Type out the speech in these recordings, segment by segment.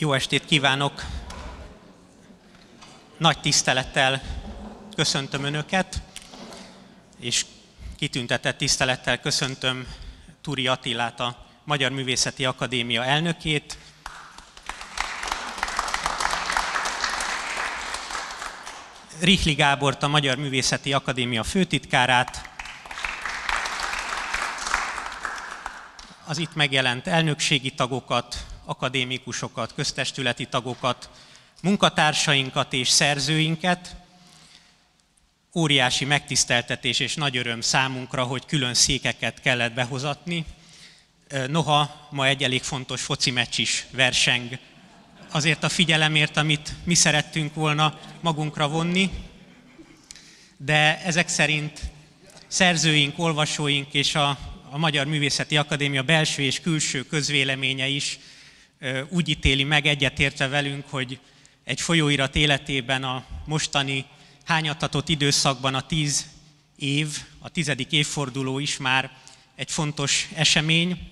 Jó estét kívánok! Nagy tisztelettel köszöntöm Önöket, és kitüntetett tisztelettel köszöntöm Turi Attilát, a Magyar Művészeti Akadémia elnökét, Rihli Gábort, a Magyar Művészeti Akadémia főtitkárát, az itt megjelent elnökségi tagokat, akadémikusokat, köztestületi tagokat, munkatársainkat és szerzőinket. Óriási megtiszteltetés és nagy öröm számunkra, hogy külön székeket kellett behozatni. Noha ma egy elég fontos foci meccs is verseng azért a figyelemért, amit mi szerettünk volna magunkra vonni, de ezek szerint szerzőink, olvasóink és a, a Magyar Művészeti Akadémia belső és külső közvéleménye is úgy ítéli meg egyetértve velünk, hogy egy folyóirat életében a mostani hányatatott időszakban a tíz év, a tizedik évforduló is már egy fontos esemény.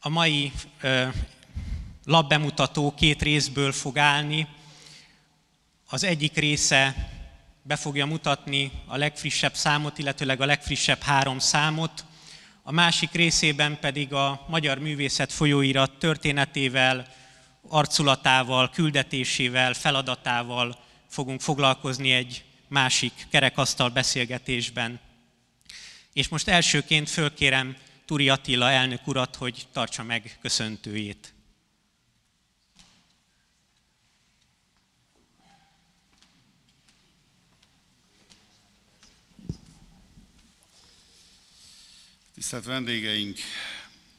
A mai labbemutató két részből fog állni. Az egyik része be fogja mutatni a legfrissebb számot, illetőleg a legfrissebb három számot, a másik részében pedig a Magyar Művészet folyóirat történetével, arculatával, küldetésével, feladatával fogunk foglalkozni egy másik kerekasztal beszélgetésben. És most elsőként fölkérem Turi Attila elnök urat, hogy tartsa meg köszöntőjét. Tisztelt vendégeink,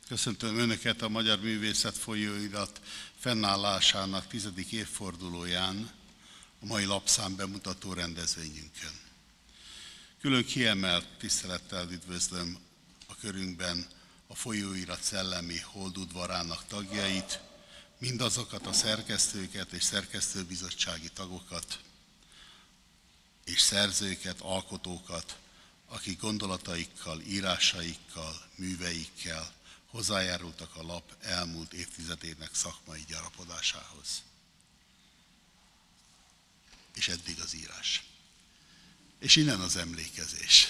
köszöntöm Önöket a Magyar Művészet folyóirat fennállásának tizedik évfordulóján, a mai lapszám bemutató rendezvényünkön. Külön kiemelt tisztelettel üdvözlöm a körünkben a folyóirat szellemi holdudvarának tagjait, mindazokat a szerkesztőket és szerkesztőbizottsági tagokat, és szerzőket, alkotókat, akik gondolataikkal, írásaikkal, műveikkel hozzájárultak a lap elmúlt évtizedének szakmai gyarapodásához. És eddig az írás. És innen az emlékezés.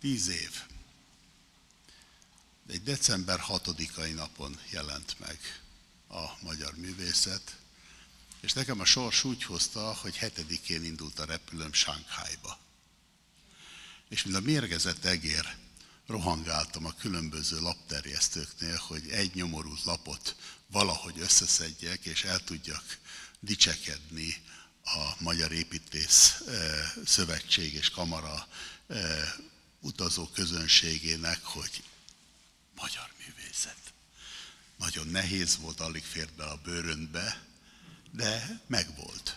Tíz év. Egy december 6-ai napon jelent meg a magyar művészet, és nekem a sors úgy hozta, hogy hetedikén indult a repülőm Sánkhájba és mint a mérgezett egér rohangáltam a különböző lapterjesztőknél, hogy egy nyomorult lapot valahogy összeszedjek, és el tudjak dicsekedni a Magyar Építész eh, Szövetség és Kamara eh, utazó közönségének, hogy magyar művészet. Nagyon nehéz volt, alig fért be a bőröntbe, de megvolt.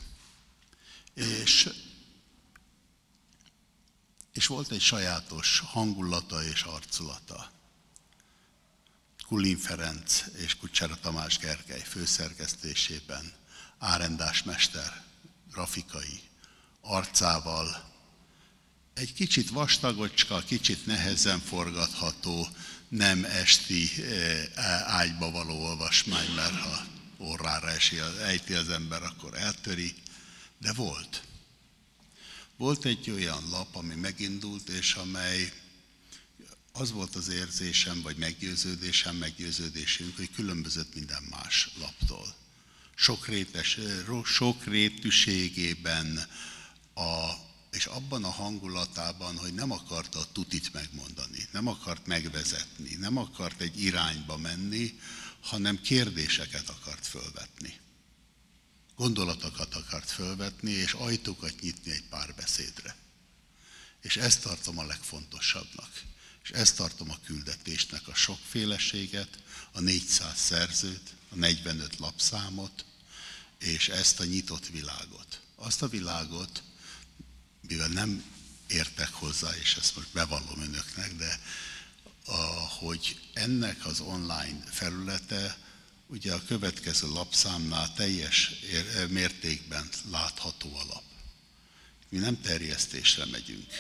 És és volt egy sajátos hangulata és arculata. Kulin Ferenc és Kucsera Tamás Gergely főszerkesztésében árendás mester grafikai arcával, egy kicsit vastagocska, kicsit nehezen forgatható, nem esti eh, ágyba való olvasmány, mert ha orrára esi, ejti az ember, akkor eltöri, de volt. Volt egy olyan lap, ami megindult, és amely az volt az érzésem, vagy meggyőződésem, meggyőződésünk, hogy különbözött minden más laptól. Sok, rétes, sok rétűségében, a, és abban a hangulatában, hogy nem akarta a tutit megmondani, nem akart megvezetni, nem akart egy irányba menni, hanem kérdéseket akart fölvetni gondolatokat akart fölvetni, és ajtókat nyitni egy párbeszédre. És ezt tartom a legfontosabbnak. És ezt tartom a küldetésnek, a sokféleséget, a 400 szerzőt, a 45 lapszámot, és ezt a nyitott világot. Azt a világot, mivel nem értek hozzá, és ezt most bevallom önöknek, de a, hogy ennek az online felülete ugye a következő lapszámnál teljes mértékben látható a lap. Mi nem terjesztésre megyünk,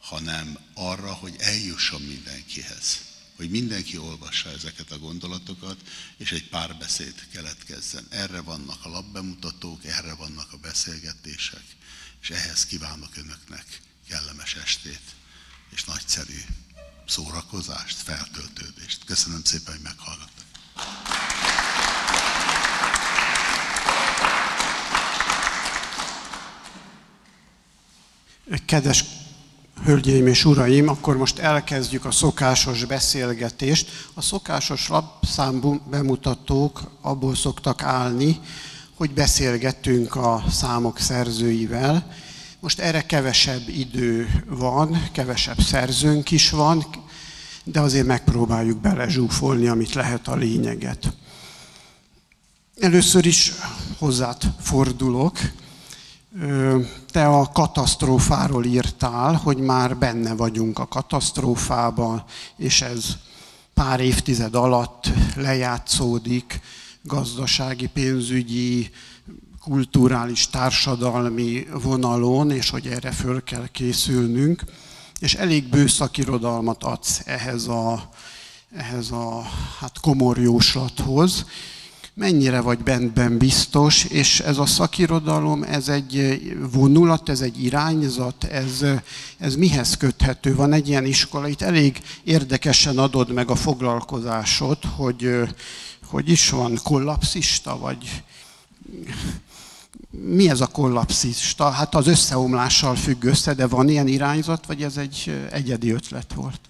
hanem arra, hogy eljusson mindenkihez. hogy mindenki olvassa ezeket a gondolatokat, és egy párbeszéd keletkezzen. Erre vannak a lapbemutatók, erre vannak a beszélgetések, és ehhez kívánok önöknek kellemes estét, és nagyszerű szórakozást, feltöltődést. Köszönöm szépen, hogy meghallgattak. Kedves Hölgyeim és uraim, akkor most elkezdjük a szokásos beszélgetést. A szokásos lapszám bemutatók abból szoktak állni, hogy beszélgetünk a számok szerzőivel. Most erre kevesebb idő van, kevesebb szerzőnk is van, de azért megpróbáljuk belezsúfolni, amit lehet a lényeget. Először is hozzád fordulok. Te a katasztrófáról írtál, hogy már benne vagyunk a katasztrófában, és ez pár évtized alatt lejátszódik gazdasági, pénzügyi, kulturális, társadalmi vonalon, és hogy erre föl kell készülnünk. És elég bő szakirodalmat adsz ehhez a, ehhez a hát komor jóslathoz mennyire vagy bentben biztos, és ez a szakirodalom, ez egy vonulat, ez egy irányzat, ez, ez mihez köthető? Van egy ilyen iskola, itt elég érdekesen adod meg a foglalkozásot, hogy hogy is van, kollapszista, vagy mi ez a kollapszista? Hát az összeomlással függ össze, de van ilyen irányzat, vagy ez egy egyedi ötlet volt?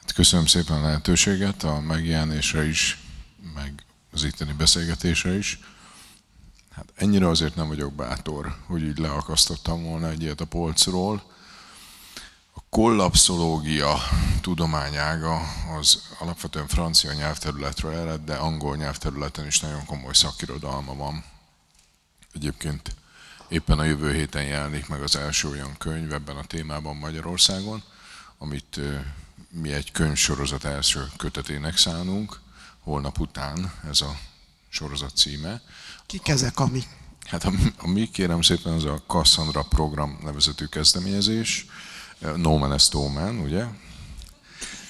Hát köszönöm szépen a lehetőséget, a megjelenésre is meg az itteni beszélgetésre is. Hát ennyire azért nem vagyok bátor, hogy így leakasztottam volna egy ilyet a polcról. A kollapszológia tudományága az alapvetően francia nyelvterületről ered, de angol nyelvterületen is nagyon komoly szakirodalma van. Egyébként éppen a jövő héten jelenik meg az első olyan könyv ebben a témában Magyarországon, amit mi egy könyvsorozat első kötetének szánunk, holnap után ez a sorozat címe. Kik ezek mi? Hát a, a mi kérem szépen az a Cassandra program nevezetű kezdeményezés, No Man is no man, ugye?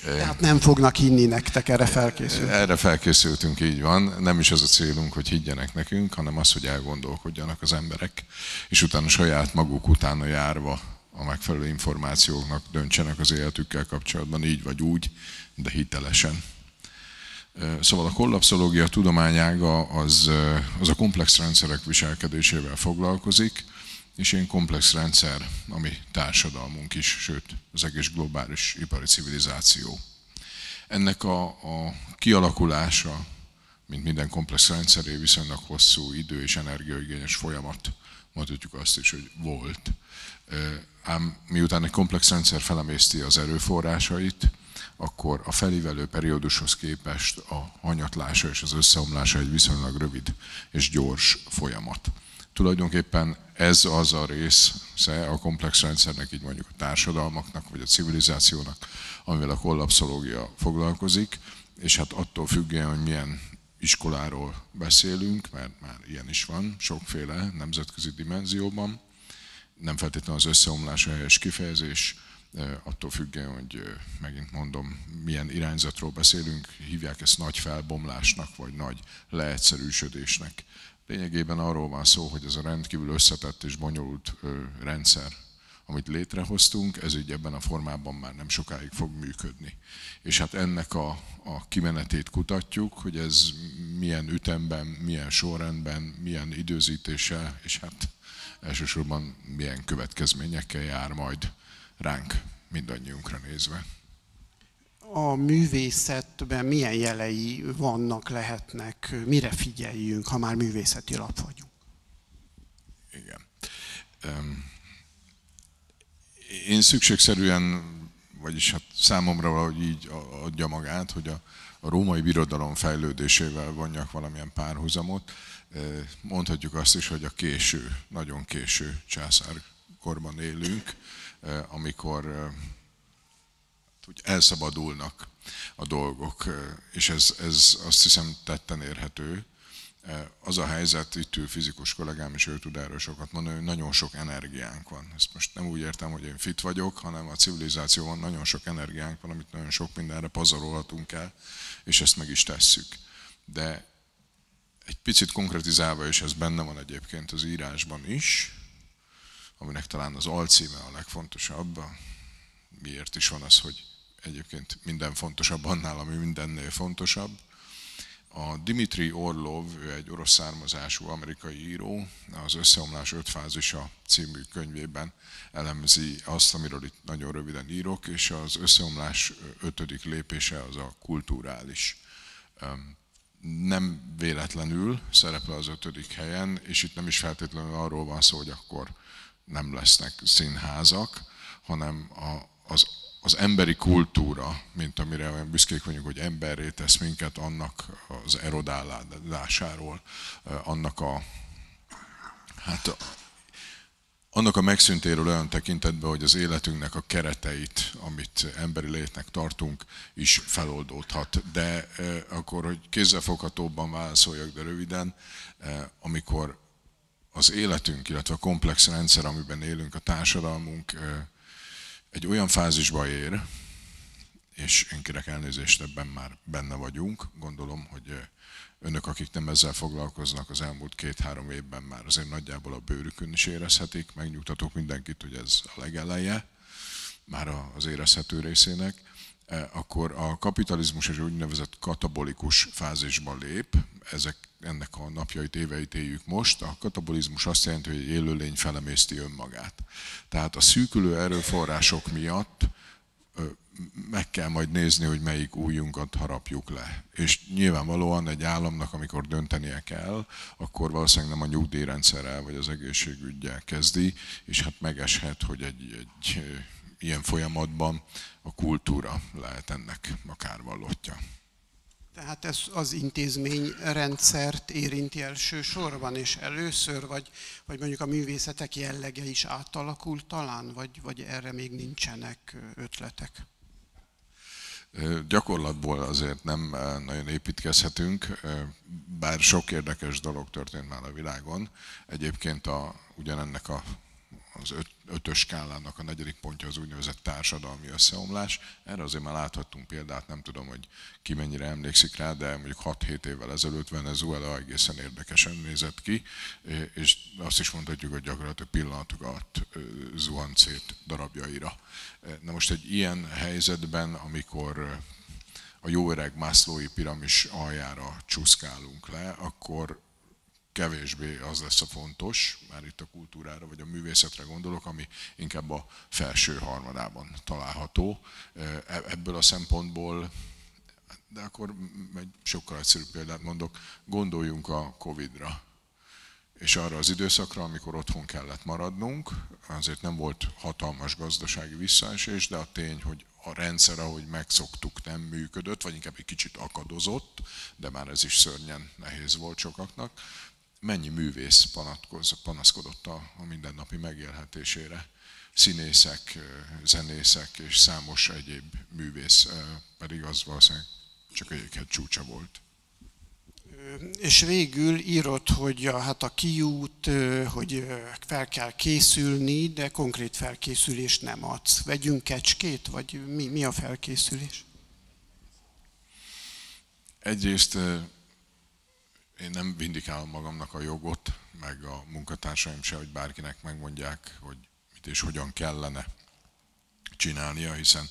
Tehát nem fognak hinni nektek, erre felkészültünk. Erre felkészültünk, így van. Nem is az a célunk, hogy higgyenek nekünk, hanem az, hogy elgondolkodjanak az emberek, és utána saját maguk utána járva a megfelelő információknak döntsenek az életükkel kapcsolatban, így vagy úgy, de hitelesen. Szóval a kollapszológia tudományága az, az a komplex rendszerek viselkedésével foglalkozik, és ilyen komplex rendszer, ami társadalmunk is, sőt az egész globális ipari civilizáció. Ennek a, a kialakulása, mint minden komplex rendszeré, viszonylag hosszú idő és energiaigényes folyamat, mondhatjuk azt is, hogy volt. Ám miután egy komplex rendszer felemészti az erőforrásait, akkor a felívelő periódushoz képest a hanyatlása és az összeomlása egy viszonylag rövid és gyors folyamat. Tulajdonképpen ez az a része a komplex rendszernek, így mondjuk a társadalmaknak vagy a civilizációnak, amivel a kollapszológia foglalkozik, és hát attól függően, hogy milyen iskoláról beszélünk, mert már ilyen is van, sokféle nemzetközi dimenzióban, nem feltétlenül az összeomlás a helyes kifejezés, attól függően, hogy megint mondom, milyen irányzatról beszélünk, hívják ezt nagy felbomlásnak, vagy nagy leegyszerűsödésnek. Lényegében arról van szó, hogy ez a rendkívül összetett és bonyolult rendszer, amit létrehoztunk, ez így ebben a formában már nem sokáig fog működni. És hát ennek a, a kimenetét kutatjuk, hogy ez milyen ütemben, milyen sorrendben, milyen időzítéssel, és hát elsősorban milyen következményekkel jár majd ránk mindannyiunkra nézve. A művészetben milyen jelei vannak, lehetnek, mire figyeljünk, ha már művészeti lap vagyunk? Igen. Én szükségszerűen, vagyis hát számomra valahogy így adja magát, hogy a, a római birodalom fejlődésével vonjak valamilyen párhuzamot. Mondhatjuk azt is, hogy a késő, nagyon késő császárkorban élünk, amikor úgy elszabadulnak a dolgok, és ez, ez azt hiszem tetten érhető. Az a helyzet, itt ül fizikus kollégám, és ő tud erről sokat mondani, hogy nagyon sok energiánk van. Ezt most nem úgy értem, hogy én fit vagyok, hanem a civilizációban nagyon sok energiánk van, amit nagyon sok mindenre pazarolhatunk el, és ezt meg is tesszük. De egy picit konkretizálva, és ez benne van egyébként az írásban is, aminek talán az alcíme a legfontosabb, miért is van az, hogy egyébként minden fontosabb annál, ami mindennél fontosabb. A Dimitri Orlov, ő egy orosz származású amerikai író, az Összeomlás öt fázisa című könyvében elemzi azt, amiről itt nagyon röviden írok, és az összeomlás ötödik lépése az a kulturális. Nem véletlenül szerepel az ötödik helyen, és itt nem is feltétlenül arról van szó, hogy akkor nem lesznek színházak, hanem a, az az emberi kultúra, mint amire olyan büszkék vagyunk, hogy emberré tesz minket, annak az erodálásáról, annak a, hát annak a megszüntéről olyan tekintetben, hogy az életünknek a kereteit, amit emberi létnek tartunk, is feloldódhat. De akkor, hogy kézzelfoghatóbban válaszoljak, de röviden, amikor az életünk, illetve a komplex rendszer, amiben élünk, a társadalmunk egy olyan fázisba ér, és én kérek elnézést, ebben már benne vagyunk. Gondolom, hogy önök, akik nem ezzel foglalkoznak, az elmúlt két-három évben már azért nagyjából a bőrükön is érezhetik. Megnyugtatok mindenkit, hogy ez a legeleje, már az érezhető részének. Akkor a kapitalizmus egy úgynevezett katabolikus fázisba lép, ezek, ennek a napjait, éveit éljük most. A katabolizmus azt jelenti, hogy egy élőlény felemészti önmagát. Tehát a szűkülő erőforrások miatt meg kell majd nézni, hogy melyik újunkat harapjuk le. És nyilvánvalóan egy államnak, amikor döntenie kell, akkor valószínűleg nem a nyugdíjrendszerrel vagy az egészségügyel kezdi, és hát megeshet, hogy egy, egy ilyen folyamatban a kultúra lehet ennek a kárvallottja. Tehát ez az intézményrendszert érinti elsősorban, és először, vagy, vagy mondjuk a művészetek jellege is átalakult talán, vagy, vagy erre még nincsenek ötletek? Gyakorlatból azért nem nagyon építkezhetünk, bár sok érdekes dolog történt már a világon. Egyébként a, ugyanennek a az öt, ötös skálának a negyedik pontja az úgynevezett társadalmi összeomlás. Erre azért már láthattunk példát, nem tudom, hogy ki mennyire emlékszik rá, de mondjuk 6-7 évvel ezelőtt Venezuela egészen érdekesen nézett ki, és azt is mondhatjuk, hogy gyakorlatilag pillanatokat zuhant szét darabjaira. Na most egy ilyen helyzetben, amikor a jó öreg Mászlói piramis aljára csúszkálunk le, akkor kevésbé az lesz a fontos, már itt a kultúrára vagy a művészetre gondolok, ami inkább a felső harmadában található. E, ebből a szempontból, de akkor egy sokkal egyszerűbb példát mondok, gondoljunk a Covid-ra és arra az időszakra, amikor otthon kellett maradnunk, azért nem volt hatalmas gazdasági visszaesés, de a tény, hogy a rendszer, ahogy megszoktuk, nem működött, vagy inkább egy kicsit akadozott, de már ez is szörnyen nehéz volt sokaknak mennyi művész panaszkodott a, a mindennapi megélhetésére. Színészek, zenészek és számos egyéb művész, pedig az valószínűleg csak egyébként csúcsa volt. És végül írott, hogy a, hát a kiút, hogy fel kell készülni, de konkrét felkészülést nem adsz. Vegyünk kecskét, vagy mi, mi a felkészülés? Egyrészt én nem vindikálom magamnak a jogot, meg a munkatársaim se, hogy bárkinek megmondják, hogy mit és hogyan kellene csinálnia, hiszen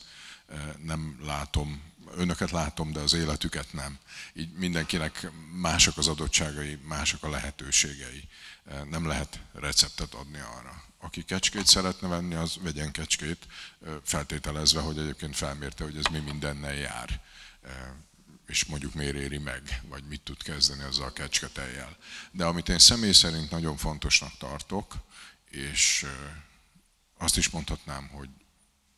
eh, nem látom, önöket látom, de az életüket nem. Így mindenkinek mások az adottságai, mások a lehetőségei. Eh, nem lehet receptet adni arra. Aki kecskét szeretne venni, az vegyen kecskét, eh, feltételezve, hogy egyébként felmérte, hogy ez mi mindennel jár és mondjuk miért éri meg, vagy mit tud kezdeni azzal a kecsketejjel. De amit én személy szerint nagyon fontosnak tartok, és azt is mondhatnám, hogy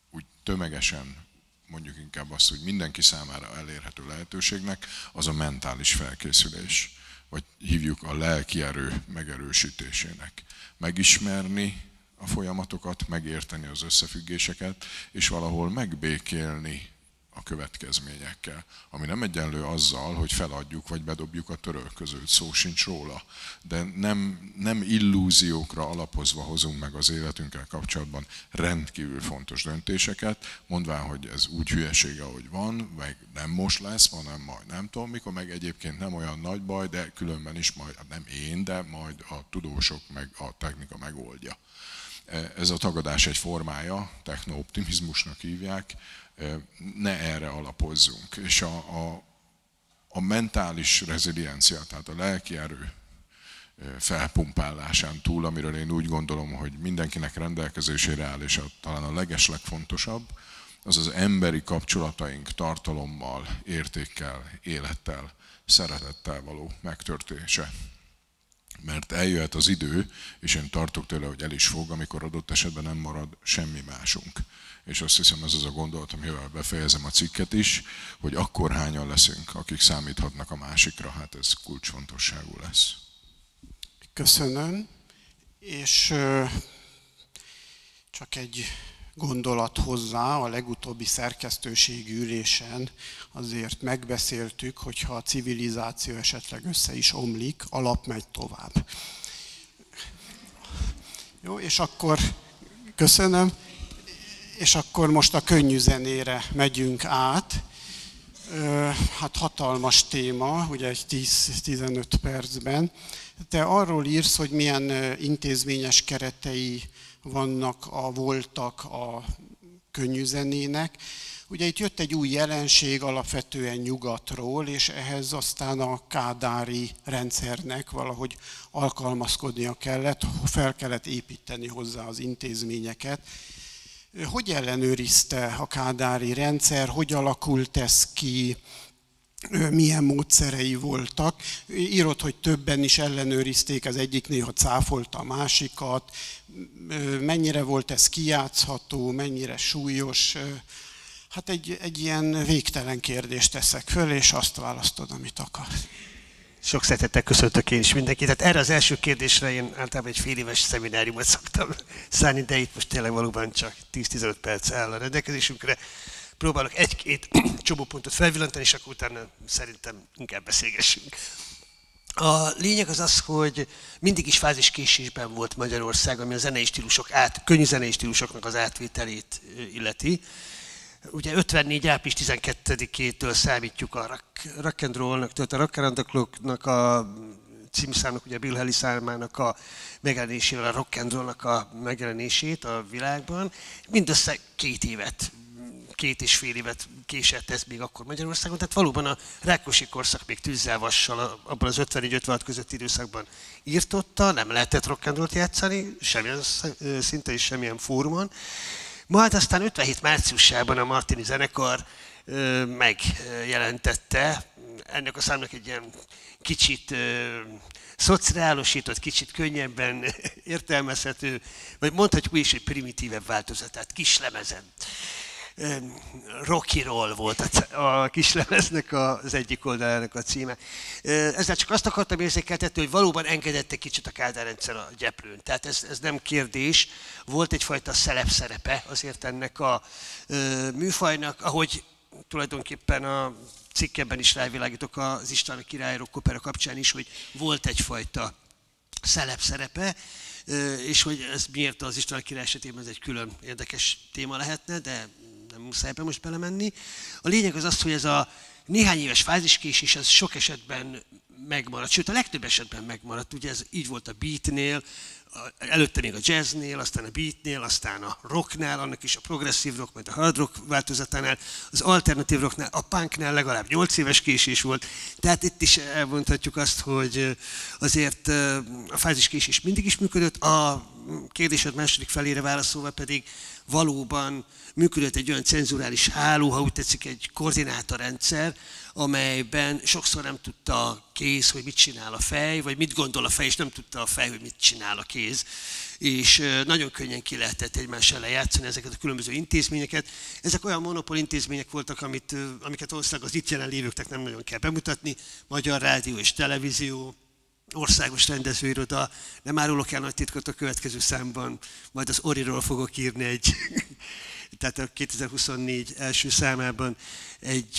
úgy tömegesen mondjuk inkább azt, hogy mindenki számára elérhető lehetőségnek, az a mentális felkészülés, vagy hívjuk a lelki erő megerősítésének. Megismerni a folyamatokat, megérteni az összefüggéseket, és valahol megbékélni a következményekkel. Ami nem egyenlő azzal, hogy feladjuk vagy bedobjuk a törölközőt, szó sincs róla. De nem, nem illúziókra alapozva hozunk meg az életünkkel kapcsolatban rendkívül fontos döntéseket, mondván, hogy ez úgy hülyeség, ahogy van, meg nem most lesz, hanem majd nem tudom mikor, meg egyébként nem olyan nagy baj, de különben is majd, hát nem én, de majd a tudósok meg a technika megoldja. Ez a tagadás egy formája, technooptimizmusnak hívják, ne erre alapozzunk. És a, a, a mentális reziliencia, tehát a lelki erő felpumpálásán túl, amiről én úgy gondolom, hogy mindenkinek rendelkezésére áll, és a, talán a legeslegfontosabb, az az emberi kapcsolataink tartalommal, értékkel, élettel, szeretettel való megtörtése mert eljöhet az idő, és én tartok tőle, hogy el is fog, amikor adott esetben nem marad semmi másunk. És azt hiszem, ez az a gondolat, amivel befejezem a cikket is, hogy akkor hányan leszünk, akik számíthatnak a másikra, hát ez kulcsfontosságú lesz. Köszönöm, és csak egy gondolat hozzá, a legutóbbi szerkesztőségi ülésen azért megbeszéltük, hogy ha a civilizáció esetleg össze is omlik, alap megy tovább. Jó, és akkor köszönöm, és akkor most a könnyű zenére megyünk át. Hát hatalmas téma, ugye egy 10-15 percben. Te arról írsz, hogy milyen intézményes keretei vannak, a, voltak a könnyű zenének. Ugye itt jött egy új jelenség alapvetően nyugatról, és ehhez aztán a kádári rendszernek valahogy alkalmazkodnia kellett, fel kellett építeni hozzá az intézményeket. Hogy ellenőrizte a kádári rendszer, hogy alakult ez ki, milyen módszerei voltak. Írott, hogy többen is ellenőrizték, az egyik néha cáfolta a másikat, mennyire volt ez kijátszható, mennyire súlyos. Hát egy, egy ilyen végtelen kérdést teszek föl, és azt választod, amit akarsz. Sok szeretettel köszöntök én is mindenkit. Tehát erre az első kérdésre én általában egy fél éves szemináriumot szoktam szállni, de itt most tényleg valóban csak 10-15 perc áll a rendelkezésünkre próbálok egy-két csomópontot felvillantani, és akkor utána szerintem inkább beszélgessünk. A lényeg az az, hogy mindig is fáziskésésben volt Magyarország, ami a zenei stílusok át, könnyű zenei stílusoknak az átvételét illeti. Ugye 54. április 12-től számítjuk a rock, rock and roll-nak, tehát a rock and a címszámnak, ugye Bill Haley számának a megjelenésével, a rock and roll-nak a megjelenését a világban. Mindössze két évet két és fél évet késett ez még akkor Magyarországon. Tehát valóban a Rákosi korszak még tűzzel vassal abban az 54-56 közötti időszakban írtotta, nem lehetett rock játszani, semmilyen szinte és semmilyen fórumon. Majd aztán 57 márciusában a Martini zenekar megjelentette ennek a számnak egy ilyen kicsit szociálosított, kicsit könnyebben értelmezhető, vagy mondhatjuk is egy primitívebb változatát, kislemezen. Rocky Roll volt a kislemeznek az egyik oldalának a címe. Ezzel csak azt akartam érzékeltetni, hogy valóban engedett egy kicsit a Kádár rendszer a gyeplőn. Tehát ez, ez nem kérdés. Volt egyfajta szerepe azért ennek a műfajnak, ahogy tulajdonképpen a cikkeben is rávilágítok az István király rockopera kapcsán is, hogy volt egyfajta szerepe, és hogy ez miért az István király esetében ez egy külön érdekes téma lehetne, de nem muszáj ebbe most belemenni. A lényeg az az, hogy ez a néhány éves fáziskésés, ez sok esetben megmaradt, sőt a legtöbb esetben megmaradt. Ugye ez így volt a beatnél, előtte még a jazznél, aztán a beatnél, aztán a rocknál, annak is a progresszív rock, majd a hard rock változatánál, az alternatív rocknál, a punknál legalább 8 éves késés volt. Tehát itt is elmondhatjuk azt, hogy azért a fáziskésés mindig is működött. A kérdésed második felére válaszolva pedig valóban működött egy olyan cenzurális háló, ha úgy tetszik, egy koordinátorrendszer, amelyben sokszor nem tudta a kéz, hogy mit csinál a fej, vagy mit gondol a fej, és nem tudta a fej, hogy mit csinál a kéz. És nagyon könnyen ki lehetett egymás ellen játszani ezeket a különböző intézményeket. Ezek olyan monopól intézmények voltak, amit, amiket ország az itt jelenlévőknek nem nagyon kell bemutatni. Magyar rádió és televízió, országos rendezőiroda. Nem árulok el nagy titkot a következő számban, majd az Oriról fogok írni egy tehát a 2024 első számában egy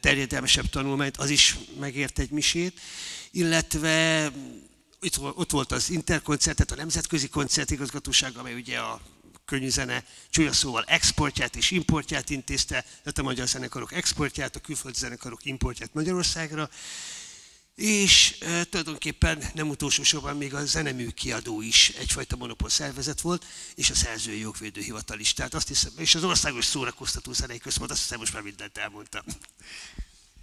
terjedelmesebb tanulmányt, az is megért egy misét, illetve itt, ott volt az Interkoncert, tehát a Nemzetközi Koncertigazgatóság, amely ugye a könnyű zene csúnya szóval exportját és importját intézte, tehát a magyar zenekarok exportját, a külföldi zenekarok importját Magyarországra, és e, tulajdonképpen nem utolsó sorban még a zenemű kiadó is egyfajta monopól szervezet volt, és a szerzői jogvédő hivatal is. Tehát azt hiszem, és az Országos Szórakoztató Zenei Központ, azt hiszem most már mindent elmondtam.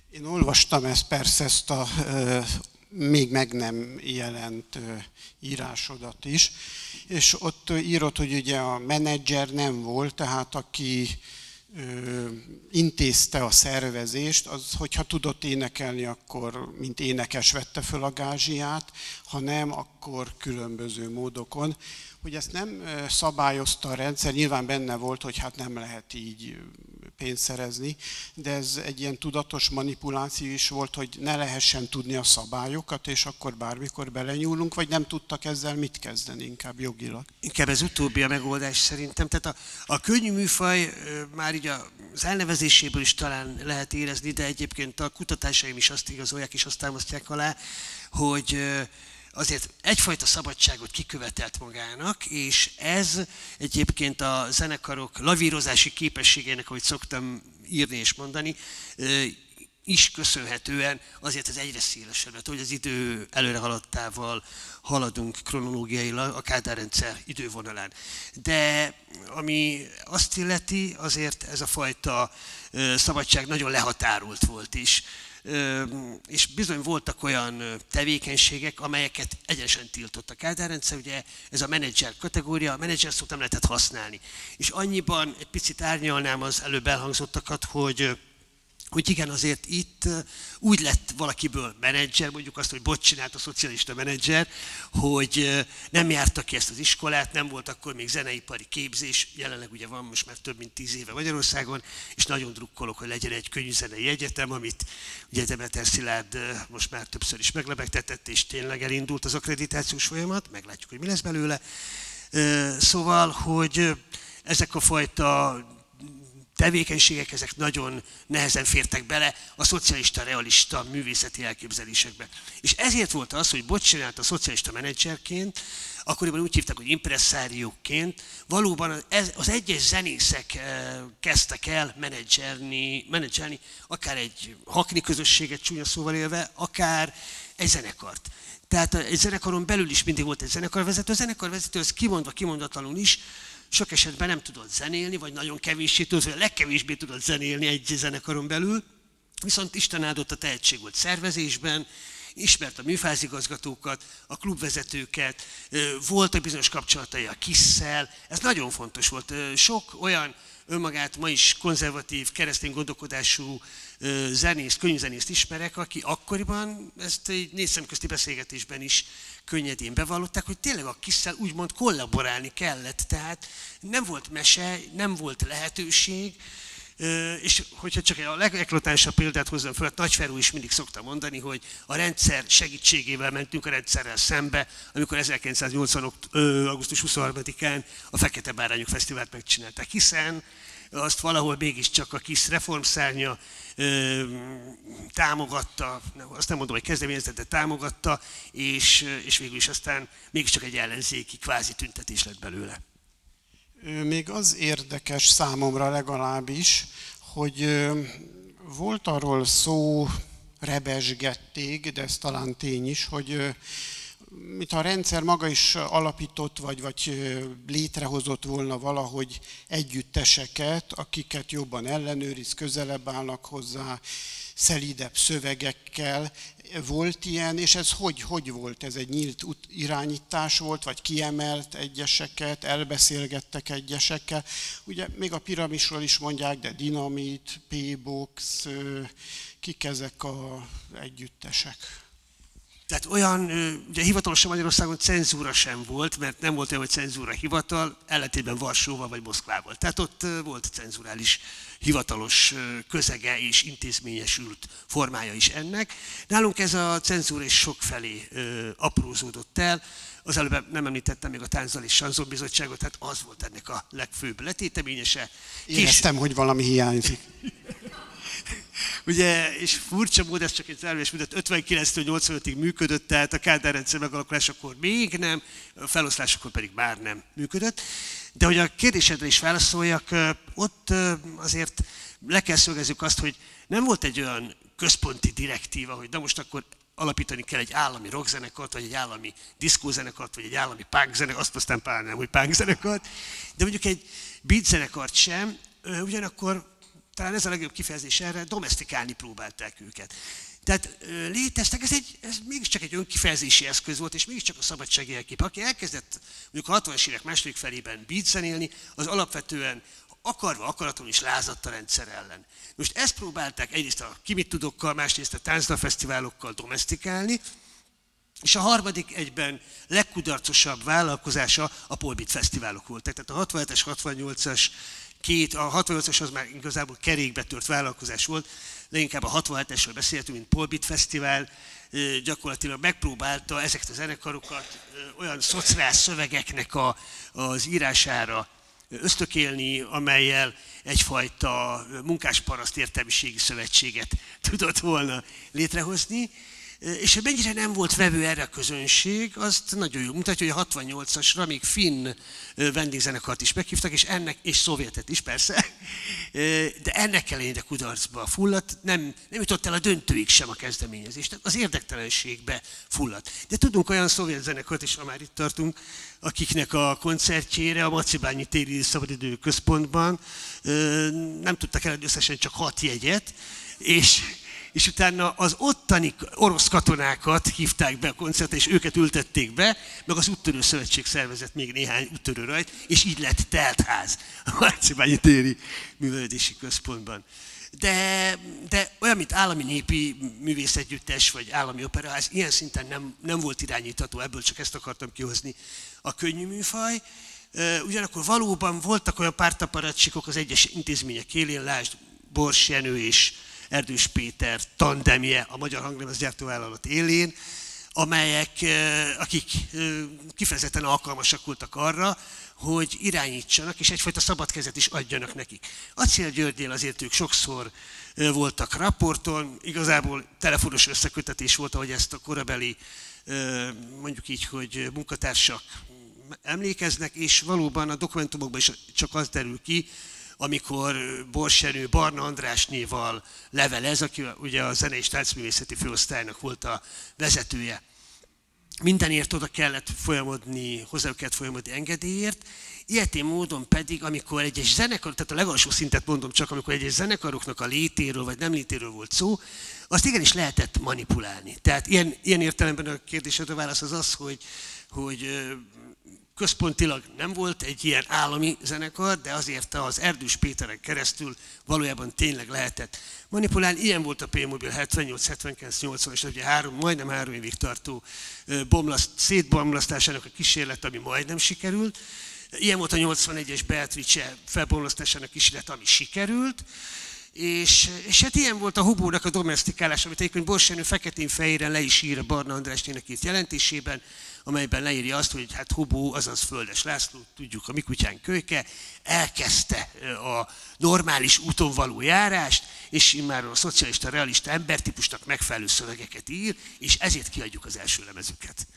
Én olvastam ezt, persze ezt a e, még meg nem jelent e, írásodat is, és ott írott, hogy ugye a menedzser nem volt, tehát aki intézte a szervezést, az, hogyha tudott énekelni, akkor mint énekes vette föl a gázsiát, ha nem, akkor különböző módokon. Hogy ezt nem szabályozta a rendszer, nyilván benne volt, hogy hát nem lehet így pénzt szerezni, de ez egy ilyen tudatos manipuláció is volt, hogy ne lehessen tudni a szabályokat, és akkor bármikor belenyúlunk, vagy nem tudtak ezzel mit kezdeni inkább jogilag. Inkább ez utóbbi a megoldás szerintem. Tehát a, a könnyű műfaj már így az elnevezéséből is talán lehet érezni, de egyébként a kutatásaim is azt igazolják és azt támasztják alá, hogy azért egyfajta szabadságot kikövetelt magának, és ez egyébként a zenekarok lavírozási képességének, ahogy szoktam írni és mondani, is köszönhetően azért ez egyre szélesebb lett, hogy az idő előre haladtával haladunk kronológiailag a Kádár rendszer idővonalán. De ami azt illeti, azért ez a fajta szabadság nagyon lehatárolt volt is és bizony voltak olyan tevékenységek, amelyeket egyenesen tiltott a Kádár rendszer, ugye ez a menedzser kategória, a menedzser szót nem lehetett használni. És annyiban egy picit árnyalnám az előbb elhangzottakat, hogy hogy igen, azért itt úgy lett valakiből menedzser, mondjuk azt, hogy bot csinált a szocialista menedzser, hogy nem jártak ki ezt az iskolát, nem volt akkor még zeneipari képzés, jelenleg ugye van most már több mint tíz éve Magyarországon, és nagyon drukkolok, hogy legyen egy könyvzenei egyetem, amit ugye Demeter Szilárd most már többször is meglebegtetett, és tényleg elindult az akkreditációs folyamat, meglátjuk, hogy mi lesz belőle. Szóval, hogy ezek a fajta tevékenységek, ezek nagyon nehezen fértek bele a szocialista, realista művészeti elképzelésekbe. És ezért volt az, hogy Bocs a szocialista menedzserként, akkoriban úgy hívták, hogy impresszárióként, valóban az egyes zenészek eh, kezdtek el menedzselni, menedzselni akár egy hakni közösséget csúnya szóval élve, akár egy zenekart. Tehát egy zenekaron belül is mindig volt egy zenekarvezető, a zenekarvezető az kimondva, kimondatlanul is sok esetben nem tudott zenélni, vagy nagyon kevéssé tudott, vagy legkevésbé tudott zenélni egy zenekaron belül, viszont Isten áldott a tehetség volt szervezésben, ismert a műfázigazgatókat, a klubvezetőket, voltak bizonyos kapcsolatai a kisszel, ez nagyon fontos volt. Sok olyan önmagát ma is konzervatív, keresztény gondolkodású zenészt, könyvzenészt ismerek, aki akkoriban ezt egy négy szemközti beszélgetésben is könnyedén bevallották, hogy tényleg a kisszel úgymond kollaborálni kellett. Tehát nem volt mese, nem volt lehetőség, és hogyha csak a legeklatánsabb példát hozzam fel, Nagyferú is mindig szokta mondani, hogy a rendszer segítségével mentünk a rendszerrel szembe, amikor 1980. augusztus 23-án a Fekete Bárányok Fesztivált megcsinálták, hiszen azt valahol mégiscsak a kis reformszárnya támogatta, azt nem mondom, hogy kezdeményezett, de támogatta, és, és végül is aztán mégiscsak egy ellenzéki kvázi tüntetés lett belőle. Még az érdekes számomra legalábbis, hogy volt arról szó, rebesgették, de ez talán tény is, hogy mint a rendszer maga is alapított, vagy, vagy létrehozott volna valahogy együtteseket, akiket jobban ellenőriz, közelebb állnak hozzá, szelidebb szövegekkel. Volt ilyen, és ez hogy, hogy volt? Ez egy nyílt irányítás volt, vagy kiemelt egyeseket, elbeszélgettek egyesekkel? Ugye még a piramisról is mondják, de dinamit, P-box, kik ezek a együttesek? Tehát olyan, ugye hivatalosan Magyarországon cenzúra sem volt, mert nem volt olyan, hogy cenzúra hivatal, ellentétben Varsóval vagy Moszkvával. Tehát ott volt cenzurális hivatalos közege és intézményesült formája is ennek. Nálunk ez a cenzúra is sokfelé aprózódott el. Az előbb nem említettem még a Tánzal és Sanzon Bizottságot, tehát az volt ennek a legfőbb letéteményese. Éreztem, hogy valami hiányzik. Ugye, és furcsa mód, ez csak egy zárójeles mondat, 59-től 85-ig működött, tehát a Kádár rendszer megalakulásakor még nem, a feloszlásakor pedig már nem működött. De hogy a kérdésedre is válaszoljak, ott azért le kell szögezzük azt, hogy nem volt egy olyan központi direktíva, hogy na most akkor alapítani kell egy állami rockzenekart, vagy egy állami diszkózenekart, vagy egy állami punkzenekart, azt aztán pár nem, hogy punkzenekart, de mondjuk egy beatzenekart sem, ugyanakkor talán ez a legjobb kifejezés erre, domestikálni próbálták őket. Tehát léteztek, ez, egy, ez mégiscsak egy önkifejezési eszköz volt, és mégiscsak a szabadság jelkép. Aki elkezdett mondjuk a 60-as évek második felében beatzenélni, az alapvetően akarva, akaratlanul is lázadt a rendszer ellen. Most ezt próbálták egyrészt a Kimit tudokkal, másrészt a táncdalfesztiválokkal domestikálni, és a harmadik egyben legkudarcosabb vállalkozása a Polbit fesztiválok volt. Tehát a 67-es, 68-as két, a 68-as az már igazából kerékbe tört vállalkozás volt, leginkább a 67-esről beszéltünk, mint Polbit Fesztivál, gyakorlatilag megpróbálta ezeket a zenekarokat olyan szociális szövegeknek a, az írására ösztökélni, amelyel egyfajta munkásparaszt értelmiségi szövetséget tudott volna létrehozni. És hogy mennyire nem volt vevő erre a közönség, azt nagyon jó mutatja, hogy a 68-asra még finn vendégzenekart is meghívtak, és ennek, és szovjetet is persze, de ennek ellenére kudarcba fulladt, nem, nem jutott el a döntőig sem a kezdeményezés, tehát az érdektelenségbe fulladt. De tudunk olyan szovjet zenekart is, ha már itt tartunk, akiknek a koncertjére a Macibányi téri szabadidő központban nem tudtak eladni összesen csak hat jegyet, és és utána az ottani orosz katonákat hívták be a koncertre, és őket ültették be, meg az úttörő szövetség szervezett még néhány úttörő rajt, és így lett teltház a Márcibányi téri művelődési központban. De, de olyan, mint állami népi művészegyüttes, vagy állami operaház, ilyen szinten nem, nem volt irányítható, ebből csak ezt akartam kihozni a könnyű műfaj. Ugyanakkor valóban voltak olyan pártaparatsikok az egyes intézmények élén, lásd Bors Jenő és Erdős Péter tandemje a Magyar Hanglemezgyártóvállalat élén, amelyek, akik kifejezetten alkalmasak voltak arra, hogy irányítsanak, és egyfajta szabad kezet is adjanak nekik. Acél Györgyél azért ők sokszor voltak raporton, igazából telefonos összekötetés volt, ahogy ezt a korabeli, mondjuk így, hogy munkatársak emlékeznek, és valóban a dokumentumokban is csak az derül ki, amikor Borserő Barna Andrásnéval levelez, aki ugye a zenei és táncművészeti főosztálynak volt a vezetője. Mindenért oda kellett folyamodni, hozzá kellett folyamodni engedélyért, Ilyetén módon pedig, amikor egyes zenekar, tehát a legalsó szintet mondom csak, amikor egyes zenekaroknak a létéről vagy nem létéről volt szó, azt igenis lehetett manipulálni. Tehát ilyen, ilyen értelemben a kérdésedre válasz az az, hogy, hogy központilag nem volt egy ilyen állami zenekar, de azért az Erdős Péteren keresztül valójában tényleg lehetett manipulálni. Ilyen volt a P-Mobil 78, 79, 80 és ugye három, majdnem három évig tartó bomlaszt, szétbomlasztásának a kísérlet, ami majdnem sikerült. Ilyen volt a 81-es Beatrice felbomlasztásának kísérlet, ami sikerült. És, és hát ilyen volt a hubónak a domestikálás, amit egyébként Borsenő feketén-fehéren le is ír a Barna Andrásnének írt jelentésében, amelyben leírja azt, hogy hát Hobó, azaz Földes László, tudjuk a mi kutyán kölyke, elkezdte a normális úton való járást, és már a szocialista, realista embertípusnak megfelelő szövegeket ír, és ezért kiadjuk az első lemezüket.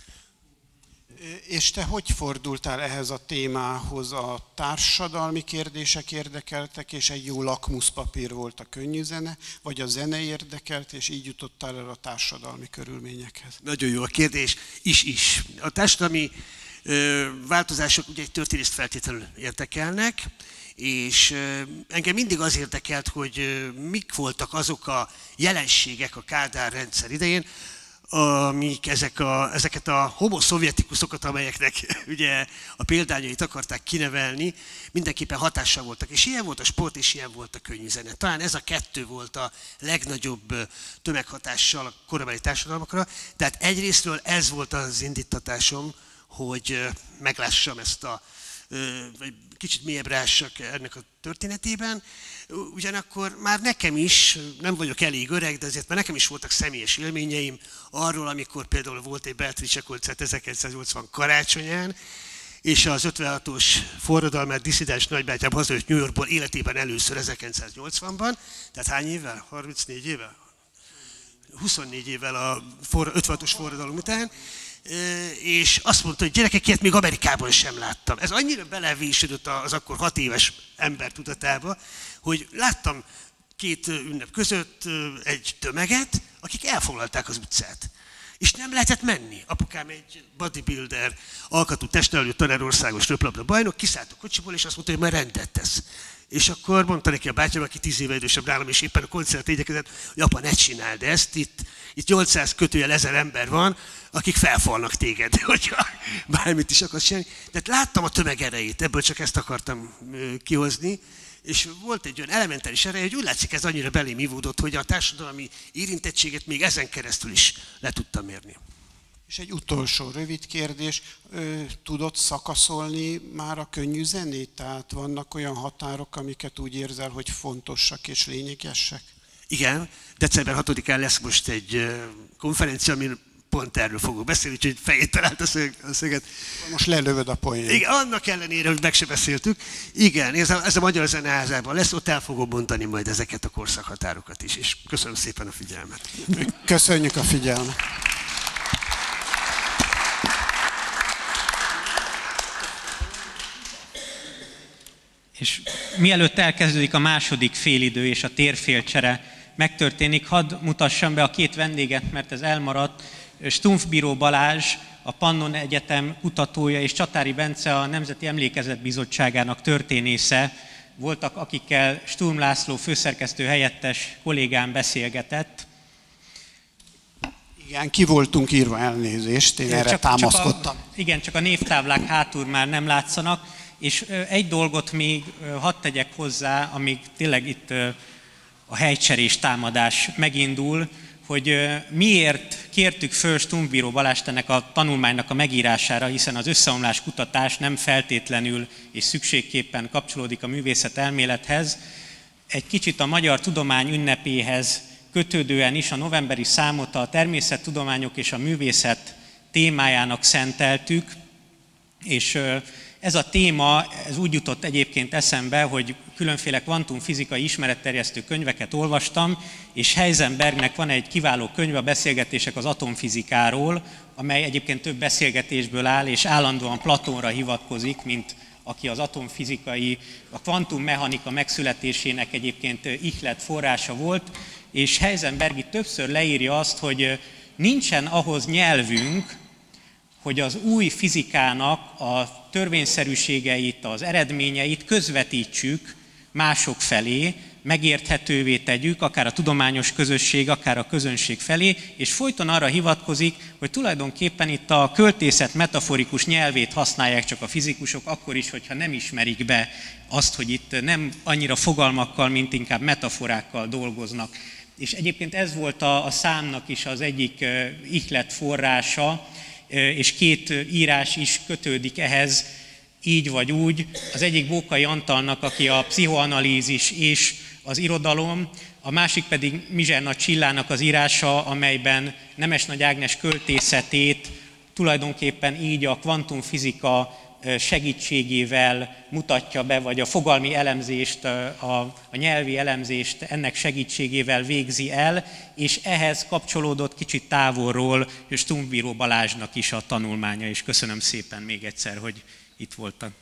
És te hogy fordultál ehhez a témához? A társadalmi kérdések érdekeltek, és egy jó lakmuszpapír volt a könnyű zene, vagy a zene érdekelt, és így jutottál el a társadalmi körülményekhez? Nagyon jó a kérdés, is-is. A társadalmi ö, változások ugye egy történészt feltétlenül érdekelnek, és engem mindig az érdekelt, hogy mik voltak azok a jelenségek a Kádár rendszer idején, amik ezek a, ezeket a homo szovjetikusokat, amelyeknek ugye a példányait akarták kinevelni, mindenképpen hatással voltak. És ilyen volt a sport, és ilyen volt a könyvzenet. Talán ez a kettő volt a legnagyobb tömeghatással a korabeli társadalmakra. Tehát egyrésztről ez volt az indítatásom, hogy meglássam ezt a, vagy kicsit mélyebbre ássak ennek a történetében. Ugyanakkor már nekem is, nem vagyok elég öreg, de azért már nekem is voltak személyes élményeim arról, amikor például volt egy Beatrice koncert 1980 karácsonyán, és az 56-os forradalmát diszidens nagybátyám hazajött New Yorkból életében először 1980-ban, tehát hány évvel? 34 évvel? 24 évvel a 56-os forradalom után, és azt mondta, hogy gyerekek, ilyet még Amerikában sem láttam. Ez annyira belevésődött az akkor hat éves ember tudatába, hogy láttam két ünnep között egy tömeget, akik elfoglalták az utcát. És nem lehetett menni. Apukám egy bodybuilder, alkatú testnevelő tanár országos röplabda bajnok, kiszállt a kocsiból, és azt mondta, hogy már rendet tesz. És akkor mondta neki a bátyám, aki tíz éve idősebb nálam, és éppen a koncert igyekezett, hogy apa, ne csináld ezt, itt, itt 800 kötőjel ezer ember van, akik felfalnak téged, hogyha bármit is akarsz csinálni. Tehát láttam a tömeg erejét, ebből csak ezt akartam kihozni, és volt egy olyan elementáris ereje, hogy úgy látszik ez annyira belém ivódott, hogy a társadalmi érintettséget még ezen keresztül is le tudtam mérni. És egy utolsó rövid kérdés, tudod szakaszolni már a könnyű zenét? Tehát vannak olyan határok, amiket úgy érzel, hogy fontosak és lényegesek? Igen, december 6-án lesz most egy konferencia, amin pont erről fogok beszélni, úgyhogy fejét talált a, szög, a szöget. Most lelövöd a poént. Igen, annak ellenére, hogy meg se beszéltük. Igen, ez a, ez a Magyar Zeneházában lesz, ott el fogom mondani majd ezeket a korszakhatárokat is, és köszönöm szépen a figyelmet. Köszönjük a figyelmet. És mielőtt elkezdődik a második félidő és a térfélcsere megtörténik, hadd mutassam be a két vendéget, mert ez elmaradt. Stumpfbíró Balázs, a Pannon Egyetem kutatója, és Csatári Bence, a Nemzeti Emlékezet Bizottságának történésze voltak, akikkel Sturm László főszerkesztő helyettes kollégám beszélgetett. Igen, ki voltunk írva elnézést, én erre csak, támaszkodtam. Csak a, igen, csak a névtáblák hátul már nem látszanak. És egy dolgot még hadd tegyek hozzá, amíg tényleg itt a helycserés támadás megindul, hogy miért kértük föl Stumbíró Balást ennek a tanulmánynak a megírására, hiszen az összeomlás kutatás nem feltétlenül és szükségképpen kapcsolódik a művészet elmélethez. Egy kicsit a magyar tudomány ünnepéhez kötődően is a novemberi számot a természettudományok és a művészet témájának szenteltük, és ez a téma, ez úgy jutott egyébként eszembe, hogy különféle kvantumfizikai ismeretterjesztő könyveket olvastam, és Heisenbergnek van egy kiváló könyve, a Beszélgetések az atomfizikáról, amely egyébként több beszélgetésből áll, és állandóan Platónra hivatkozik, mint aki az atomfizikai, a kvantummechanika megszületésének egyébként ihlet forrása volt, és Heisenberg többször leírja azt, hogy nincsen ahhoz nyelvünk, hogy az új fizikának a törvényszerűségeit, az eredményeit közvetítsük mások felé, megérthetővé tegyük, akár a tudományos közösség, akár a közönség felé, és folyton arra hivatkozik, hogy tulajdonképpen itt a költészet metaforikus nyelvét használják csak a fizikusok, akkor is, hogyha nem ismerik be azt, hogy itt nem annyira fogalmakkal, mint inkább metaforákkal dolgoznak. És egyébként ez volt a, a számnak is az egyik ihlet forrása, és két írás is kötődik ehhez, így vagy úgy. Az egyik Bókai Antalnak, aki a pszichoanalízis és az irodalom, a másik pedig Mizserna Csillának az írása, amelyben Nemes Nagy Ágnes költészetét tulajdonképpen így a kvantumfizika segítségével mutatja be, vagy a fogalmi elemzést, a, a nyelvi elemzést ennek segítségével végzi el, és ehhez kapcsolódott kicsit távolról Stumbíró Balázsnak is a tanulmánya, és köszönöm szépen még egyszer, hogy itt voltak.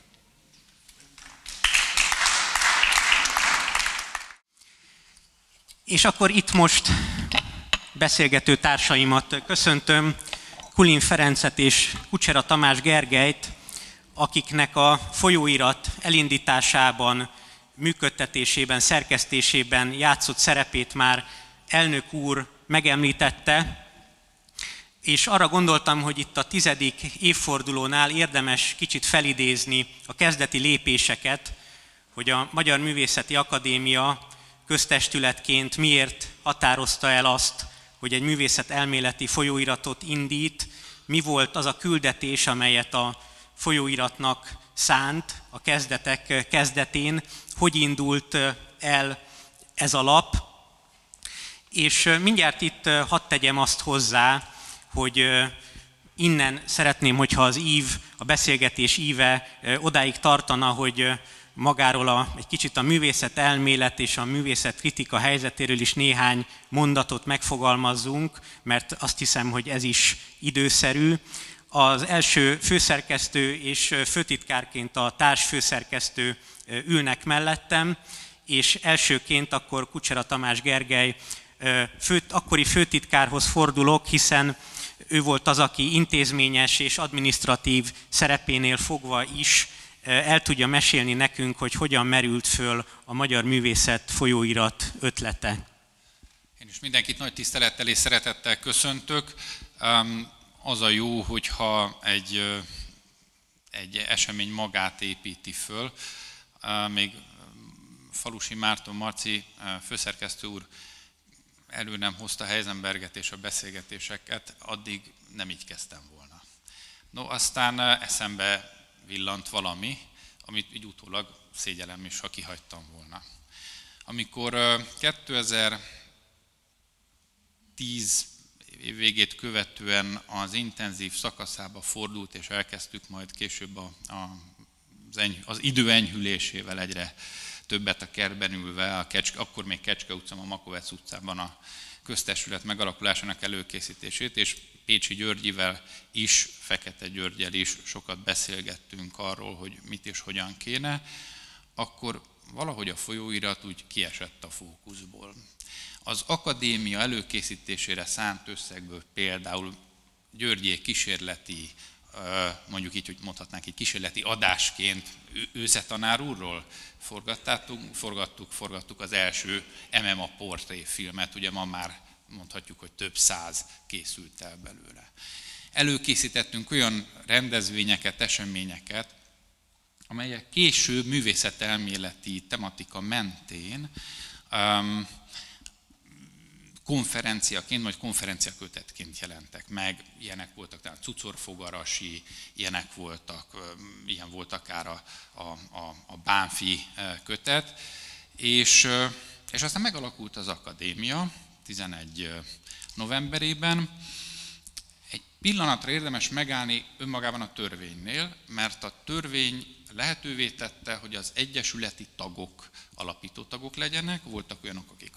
És akkor itt most beszélgető társaimat köszöntöm, Kulin Ferencet és Kucsera Tamás Gergelyt, akiknek a folyóirat elindításában, működtetésében, szerkesztésében játszott szerepét már elnök úr megemlítette. és arra gondoltam, hogy itt a tizedik évfordulónál érdemes kicsit felidézni a kezdeti lépéseket, hogy a Magyar Művészeti Akadémia köztestületként miért határozta el azt, hogy egy művészet elméleti folyóiratot indít, mi volt az a küldetés, amelyet a folyóiratnak szánt a kezdetek kezdetén, hogy indult el ez a lap. És mindjárt itt hadd tegyem azt hozzá, hogy innen szeretném, hogyha az ív, a beszélgetés íve odáig tartana, hogy magáról a, egy kicsit a művészet elmélet és a művészet kritika helyzetéről is néhány mondatot megfogalmazzunk, mert azt hiszem, hogy ez is időszerű. Az első főszerkesztő és főtitkárként a társfőszerkesztő ülnek mellettem, és elsőként akkor Kucsera Tamás Gergely főt, akkori főtitkárhoz fordulok, hiszen ő volt az, aki intézményes és administratív szerepénél fogva is el tudja mesélni nekünk, hogy hogyan merült föl a magyar művészet folyóirat ötlete. Én is mindenkit nagy tisztelettel és szeretettel köszöntök. Az a jó, hogyha egy, egy esemény magát építi föl. Még Falusi Márton Marci főszerkesztő úr elő nem hozta Heisenberget és a beszélgetéseket, addig nem így kezdtem volna. No, aztán eszembe villant valami, amit így utólag szégyelem is, ha kihagytam volna. Amikor 2010 év végét követően az intenzív szakaszába fordult, és elkezdtük majd később a, a, az, eny, az idő enyhülésével egyre többet a kertben ülve, a Kecske, akkor még Kecske utca, a Makovec utcában a köztestület megalakulásának előkészítését, és Pécsi Györgyivel is, Fekete Györgyel is sokat beszélgettünk arról, hogy mit és hogyan kéne, akkor valahogy a folyóirat úgy kiesett a fókuszból. Az akadémia előkészítésére szánt összegből például Györgyé kísérleti, mondjuk így, hogy mondhatnánk egy kísérleti adásként Ősze tanár úrról forgattuk, forgattuk, forgattuk az első MMA portréfilmet, ugye ma már mondhatjuk, hogy több száz készült el belőle. Előkészítettünk olyan rendezvényeket, eseményeket, amelyek később művészetelméleti tematika mentén um, konferenciaként, vagy konferenciakötetként jelentek meg. Ilyenek voltak, tehát cucorfogarasi, ilyenek voltak, ilyen volt akár a, a, a, a Bánfi kötet, és, és aztán megalakult az akadémia, 11 novemberében. Egy pillanatra érdemes megállni önmagában a törvénynél, mert a törvény lehetővé tette, hogy az egyesületi tagok alapító tagok legyenek, voltak olyanok, akik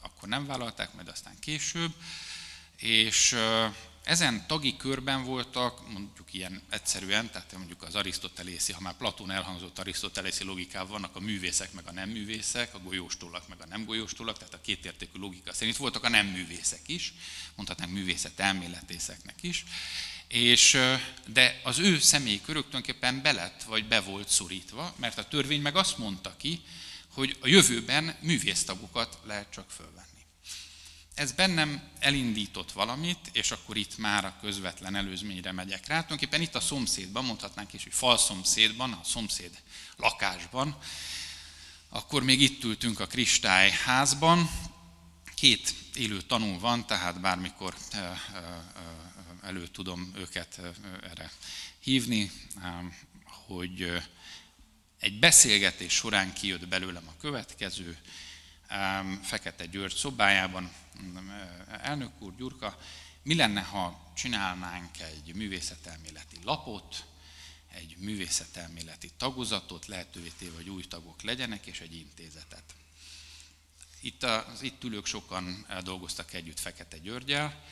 akkor nem vállalták, majd aztán később, és ezen tagi körben voltak, mondjuk ilyen egyszerűen, tehát mondjuk az arisztotelészi, ha már Platón elhangzott arisztotelészi logikával vannak a művészek meg a nem művészek, a golyóstólak meg a nem golyóstólak, tehát a kétértékű logika szerint voltak a nem művészek is, mondhatnánk művészet elméletészeknek is, és, de az ő személyi körök tulajdonképpen belett, vagy be volt szorítva, mert a törvény meg azt mondta ki, hogy a jövőben művésztagokat lehet csak fölvenni. Ez bennem elindított valamit, és akkor itt már a közvetlen előzményre megyek rá. Tulajdonképpen itt a szomszédban, mondhatnánk is, hogy falszomszédban, a szomszéd lakásban, akkor még itt ültünk a kristályházban, két élő tanú van, tehát bármikor elő tudom őket erre hívni, hogy egy beszélgetés során kijött belőlem a következő, Fekete György szobájában, elnök úr, Gyurka, mi lenne, ha csinálnánk egy művészetelméleti lapot, egy művészetelméleti tagozatot, lehetővé téve, hogy új tagok legyenek, és egy intézetet. Itt az itt ülők sokan dolgoztak együtt Fekete Györgyel.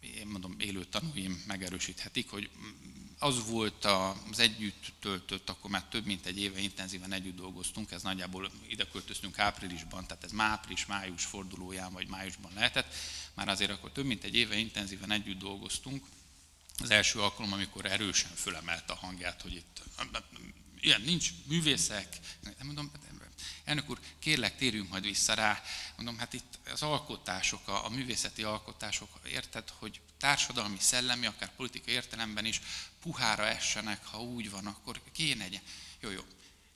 Én mondom, élő tanúim megerősíthetik, hogy az volt az együtt töltött, akkor már több mint egy éve intenzíven együtt dolgoztunk, ez nagyjából ide költöztünk áprilisban, tehát ez már április-május fordulóján, vagy májusban lehetett, már azért akkor több mint egy éve intenzíven együtt dolgoztunk. Az első alkalom, amikor erősen fölemelt a hangját, hogy itt ilyen nincs művészek, nem mondom, Elnök úr, kérlek, térjünk majd vissza rá. Mondom, hát itt az alkotások, a, a művészeti alkotások, érted, hogy társadalmi, szellemi, akár politikai értelemben is puhára essenek, ha úgy van, akkor kéne egy... Jó, jó.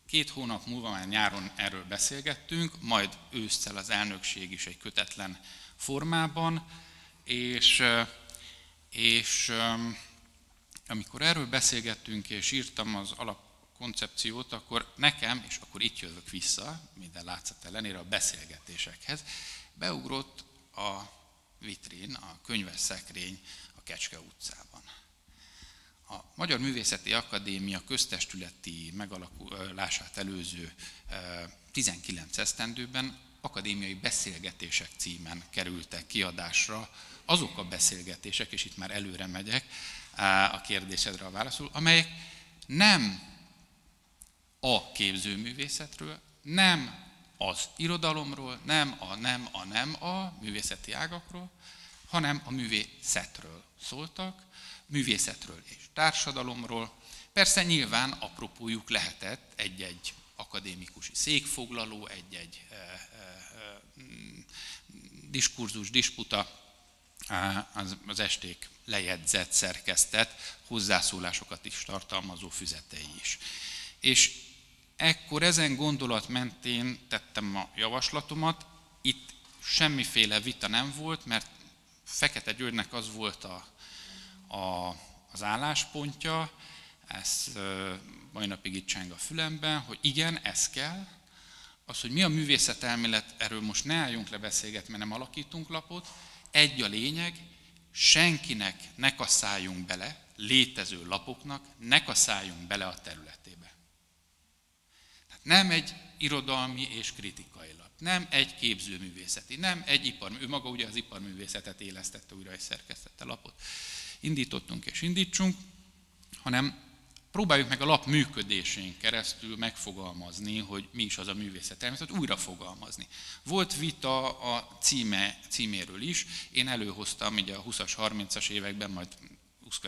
Két hónap múlva már nyáron erről beszélgettünk, majd ősszel az elnökség is egy kötetlen formában, és, és amikor erről beszélgettünk, és írtam az alapkoncepciót, akkor nekem, és akkor itt jövök vissza, minden látszat ellenére a beszélgetésekhez, beugrott a vitrin, a könyves szekrény a Kecske utcában. A Magyar Művészeti Akadémia köztestületi megalakulását előző 19 esztendőben akadémiai beszélgetések címen kerültek kiadásra azok a beszélgetések, és itt már előre megyek a kérdésedre a válaszul, amelyek nem a képzőművészetről, nem az irodalomról, nem a nem a nem a művészeti ágakról, hanem a művészetről szóltak, művészetről és társadalomról. Persze nyilván apropójuk lehetett egy-egy akadémikusi székfoglaló, egy-egy e, e, diskurzus, disputa, az, az esték lejegyzett, szerkesztett, hozzászólásokat is tartalmazó füzetei is. És ekkor ezen gondolat mentén tettem a javaslatomat, itt semmiféle vita nem volt, mert Fekete Györgynek az volt a, a, az álláspontja, ez mai napig itt cseng a fülemben, hogy igen, ez kell, az, hogy mi a művészetelmélet, erről most ne álljunk le beszélgetni, mert nem alakítunk lapot, egy a lényeg, senkinek ne kasszáljunk bele, létező lapoknak ne kasszáljunk bele a területébe. Nem egy irodalmi és kritikai lap, nem egy képzőművészeti, nem egy ipar, ő maga ugye az iparművészetet élesztette újra és szerkesztette lapot. Indítottunk és indítsunk, hanem próbáljuk meg a lap működésén keresztül megfogalmazni, hogy mi is az a művészet természet, újra fogalmazni. Volt vita a címe, címéről is, én előhoztam ugye a 20-as, 30-as években, majd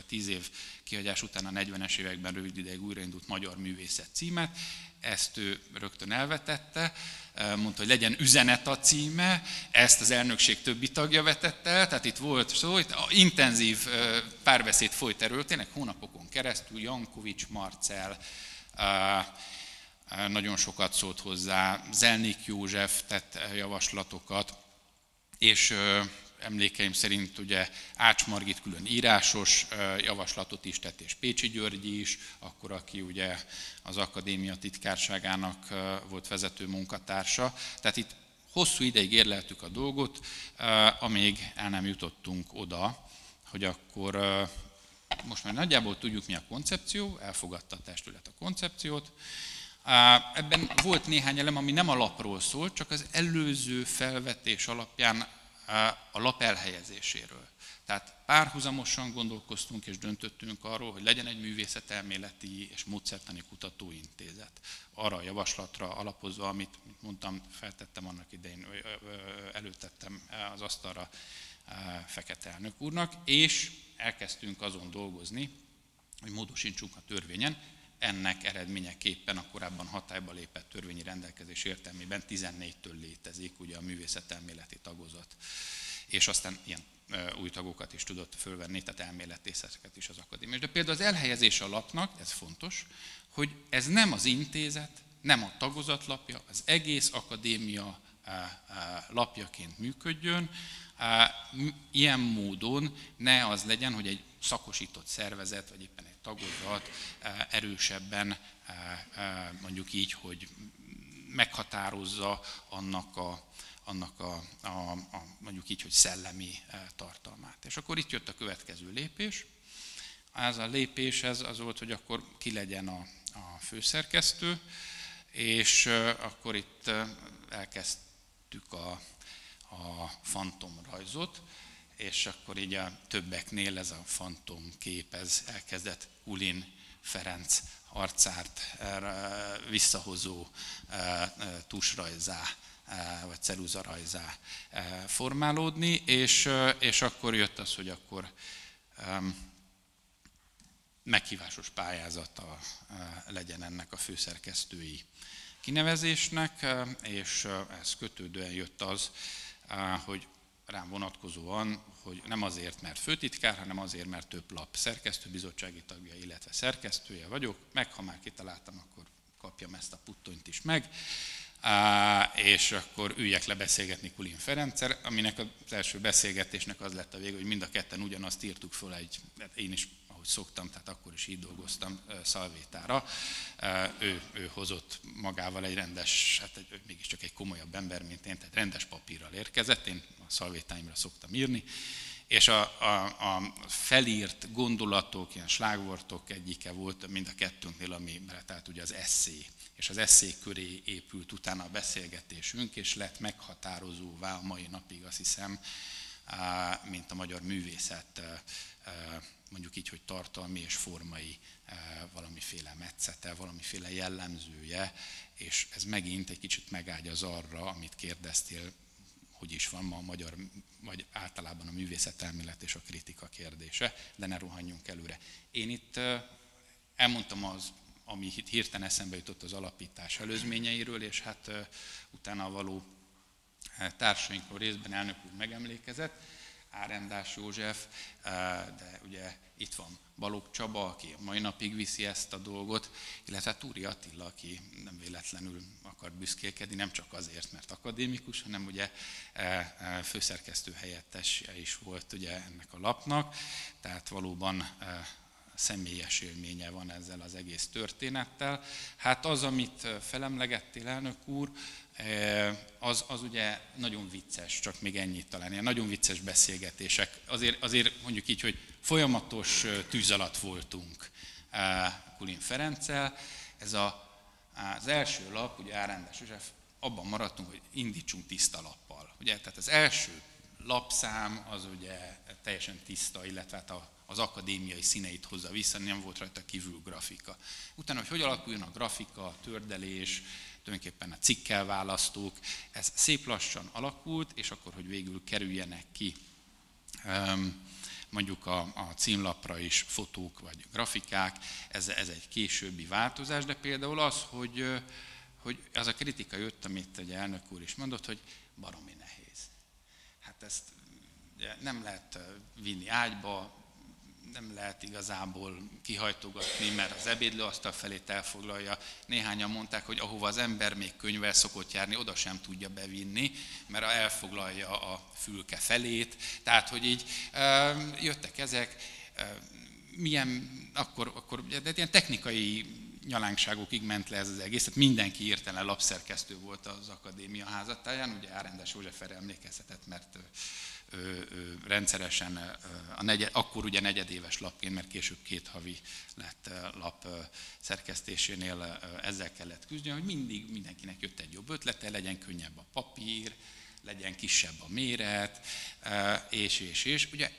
10 év kihagyás után a 40-es években rövid ideig újraindult Magyar Művészet címet, ezt ő rögtön elvetette, mondta, hogy legyen üzenet a címe, ezt az elnökség többi tagja vetette el, tehát itt volt szó, itt intenzív párbeszéd folyt erről, tényleg hónapokon keresztül, Jankovics, Marcel, nagyon sokat szólt hozzá, Zelnik József tett javaslatokat, és emlékeim szerint ugye Ács Margit külön írásos javaslatot is tett, és Pécsi Györgyi is, akkor aki ugye az akadémia titkárságának volt vezető munkatársa. Tehát itt hosszú ideig érleltük a dolgot, amíg el nem jutottunk oda, hogy akkor most már nagyjából tudjuk, mi a koncepció, elfogadta a testület a koncepciót. Ebben volt néhány elem, ami nem a lapról szólt, csak az előző felvetés alapján a lap elhelyezéséről. Tehát párhuzamosan gondolkoztunk és döntöttünk arról, hogy legyen egy művészetelméleti és módszertani kutatóintézet. Arra a javaslatra alapozva, amit mondtam, feltettem annak idején, előtettem az asztalra Fekete elnök úrnak, és elkezdtünk azon dolgozni, hogy módosítsunk a törvényen, ennek eredményeképpen a korábban hatályba lépett törvényi rendelkezés értelmében 14-től létezik ugye a művészetelméleti tagozat, és aztán ilyen új tagokat is tudott fölvenni, tehát elméletészeket is az akadémia. De például az elhelyezés a lapnak, ez fontos, hogy ez nem az intézet, nem a tagozatlapja, az egész akadémia lapjaként működjön, ilyen módon ne az legyen, hogy egy szakosított szervezet, vagy éppen egy tagozat erősebben, mondjuk így, hogy meghatározza annak a, annak a, a, a mondjuk így, hogy szellemi tartalmát. És akkor itt jött a következő lépés. Ez a lépés ez az volt, hogy akkor ki legyen a, a főszerkesztő, és akkor itt elkezdtük a, a fantomrajzot, és akkor így a többeknél ez a fantom kép, ez elkezdett Ulin Ferenc arcárt visszahozó tusrajzá vagy ceruzarajzá formálódni, és, és akkor jött az, hogy akkor meghívásos pályázata legyen ennek a főszerkesztői kinevezésnek, és ez kötődően jött az, hogy rám vonatkozóan, hogy nem azért, mert főtitkár, hanem azért, mert több lap szerkesztőbizottsági tagja, illetve szerkesztője vagyok, meg ha már kitaláltam, akkor kapjam ezt a puttonyt is meg, és akkor üljek le beszélgetni Kulin Ferencer, aminek az első beszélgetésnek az lett a vége, hogy mind a ketten ugyanazt írtuk föl egy, hát én is ahogy szoktam, tehát akkor is így dolgoztam Szalvétára. Ő, ő hozott magával egy rendes, hát egy, mégiscsak egy komolyabb ember, mint én, tehát rendes papírral érkezett, én a szalvétáimra szoktam írni, és a, a, a felírt gondolatok, ilyen slágvortok egyike volt mind a kettőnknél, ami, tehát ugye az eszé, és az eszék köré épült utána a beszélgetésünk, és lett meghatározóvá a mai napig, azt hiszem, mint a magyar művészet mondjuk így, hogy tartalmi és formai valamiféle metszete, valamiféle jellemzője, és ez megint egy kicsit megágyaz arra, amit kérdeztél, hogy is van ma a magyar, vagy általában a művészetelmélet és a kritika kérdése, de ne rohanjunk előre. Én itt elmondtam az, ami hirtelen eszembe jutott az alapítás előzményeiről, és hát utána való társainkról részben elnök úr megemlékezett, Árendás József, de ugye itt van Balogh Csaba, aki a mai napig viszi ezt a dolgot, illetve Túri Attila, aki nem véletlenül akar büszkélkedni, nem csak azért, mert akadémikus, hanem ugye főszerkesztő helyettes is volt ugye ennek a lapnak, tehát valóban személyes élménye van ezzel az egész történettel. Hát az, amit felemlegettél, elnök úr, az, az ugye nagyon vicces, csak még ennyit talán, ilyen nagyon vicces beszélgetések. Azért, azért mondjuk így, hogy folyamatos tűz alatt voltunk Kulin Ferenccel. Ez a, az első lap, ugye Árendás József, abban maradtunk, hogy indítsunk tiszta lappal. Ugye, tehát az első lapszám az ugye teljesen tiszta, illetve hát a, az akadémiai színeit hozza vissza, nem volt rajta kívül grafika. Utána, hogy hogy alakuljon a grafika, a tördelés, tulajdonképpen a cikkel választók, ez szép lassan alakult, és akkor, hogy végül kerüljenek ki mondjuk a, a címlapra is fotók vagy grafikák, ez, ez egy későbbi változás, de például az, hogy, hogy az a kritika jött, amit egy elnök úr is mondott, hogy baromi nehéz. Hát ezt nem lehet vinni ágyba, nem lehet igazából kihajtogatni, mert az ebédlőasztal felét elfoglalja. Néhányan mondták, hogy ahova az ember még könyvvel szokott járni, oda sem tudja bevinni, mert elfoglalja a fülke felét. Tehát, hogy így jöttek ezek, milyen, akkor, akkor de ilyen technikai nyalánkságokig ment le ez az egész, tehát mindenki írtelen lapszerkesztő volt az akadémia házatáján, ugye Árendás József erre emlékezhetett, mert rendszeresen, a negyed, akkor ugye negyedéves lapként, mert később két havi lett lap szerkesztésénél ezzel kellett küzdeni, hogy mindig mindenkinek jött egy jobb ötlete, legyen könnyebb a papír, legyen kisebb a méret, és, és, és. Ugye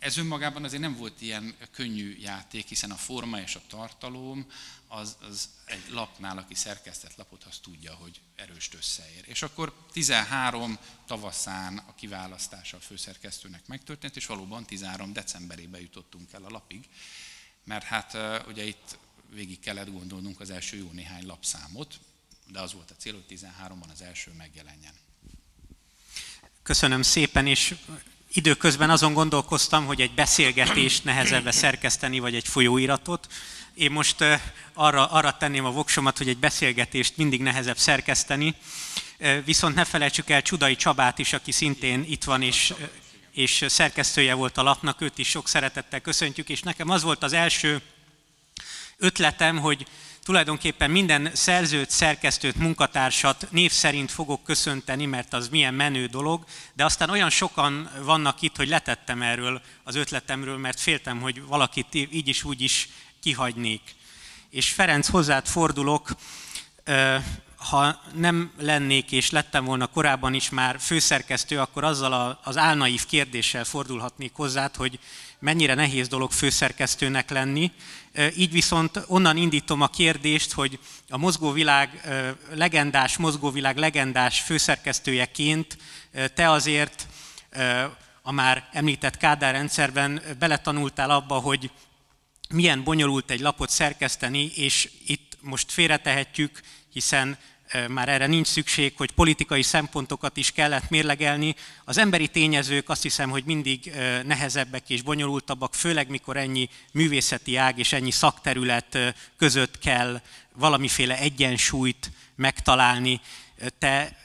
ez önmagában azért nem volt ilyen könnyű játék, hiszen a forma és a tartalom az, az egy lapnál, aki szerkesztett lapot, az tudja, hogy erőst összeér. És akkor 13 tavaszán a kiválasztása a főszerkesztőnek megtörtént, és valóban 13 decemberében jutottunk el a lapig, mert hát ugye itt végig kellett gondolnunk az első jó néhány lapszámot, de az volt a cél, hogy 13-ban az első megjelenjen. Köszönöm szépen, és időközben azon gondolkoztam, hogy egy beszélgetést nehezebb szerkeszteni, vagy egy folyóiratot. Én most arra, arra tenném a voksomat, hogy egy beszélgetést mindig nehezebb szerkeszteni, viszont ne felejtsük el Csudai Csabát is, aki szintén itt van, és, és szerkesztője volt a lapnak, őt is sok szeretettel köszöntjük, és nekem az volt az első ötletem, hogy tulajdonképpen minden szerzőt, szerkesztőt, munkatársat név szerint fogok köszönteni, mert az milyen menő dolog, de aztán olyan sokan vannak itt, hogy letettem erről az ötletemről, mert féltem, hogy valakit így is úgy is kihagynék. És Ferenc, hozzád fordulok, ha nem lennék és lettem volna korábban is már főszerkesztő, akkor azzal az álnaív kérdéssel fordulhatnék hozzád, hogy mennyire nehéz dolog főszerkesztőnek lenni. Így viszont onnan indítom a kérdést, hogy a mozgóvilág legendás, mozgóvilág legendás főszerkesztőjeként te azért a már említett Kádár rendszerben beletanultál abba, hogy milyen bonyolult egy lapot szerkeszteni, és itt most félretehetjük, hiszen már erre nincs szükség, hogy politikai szempontokat is kellett mérlegelni. Az emberi tényezők azt hiszem, hogy mindig nehezebbek és bonyolultabbak, főleg mikor ennyi művészeti ág és ennyi szakterület között kell valamiféle egyensúlyt megtalálni. Te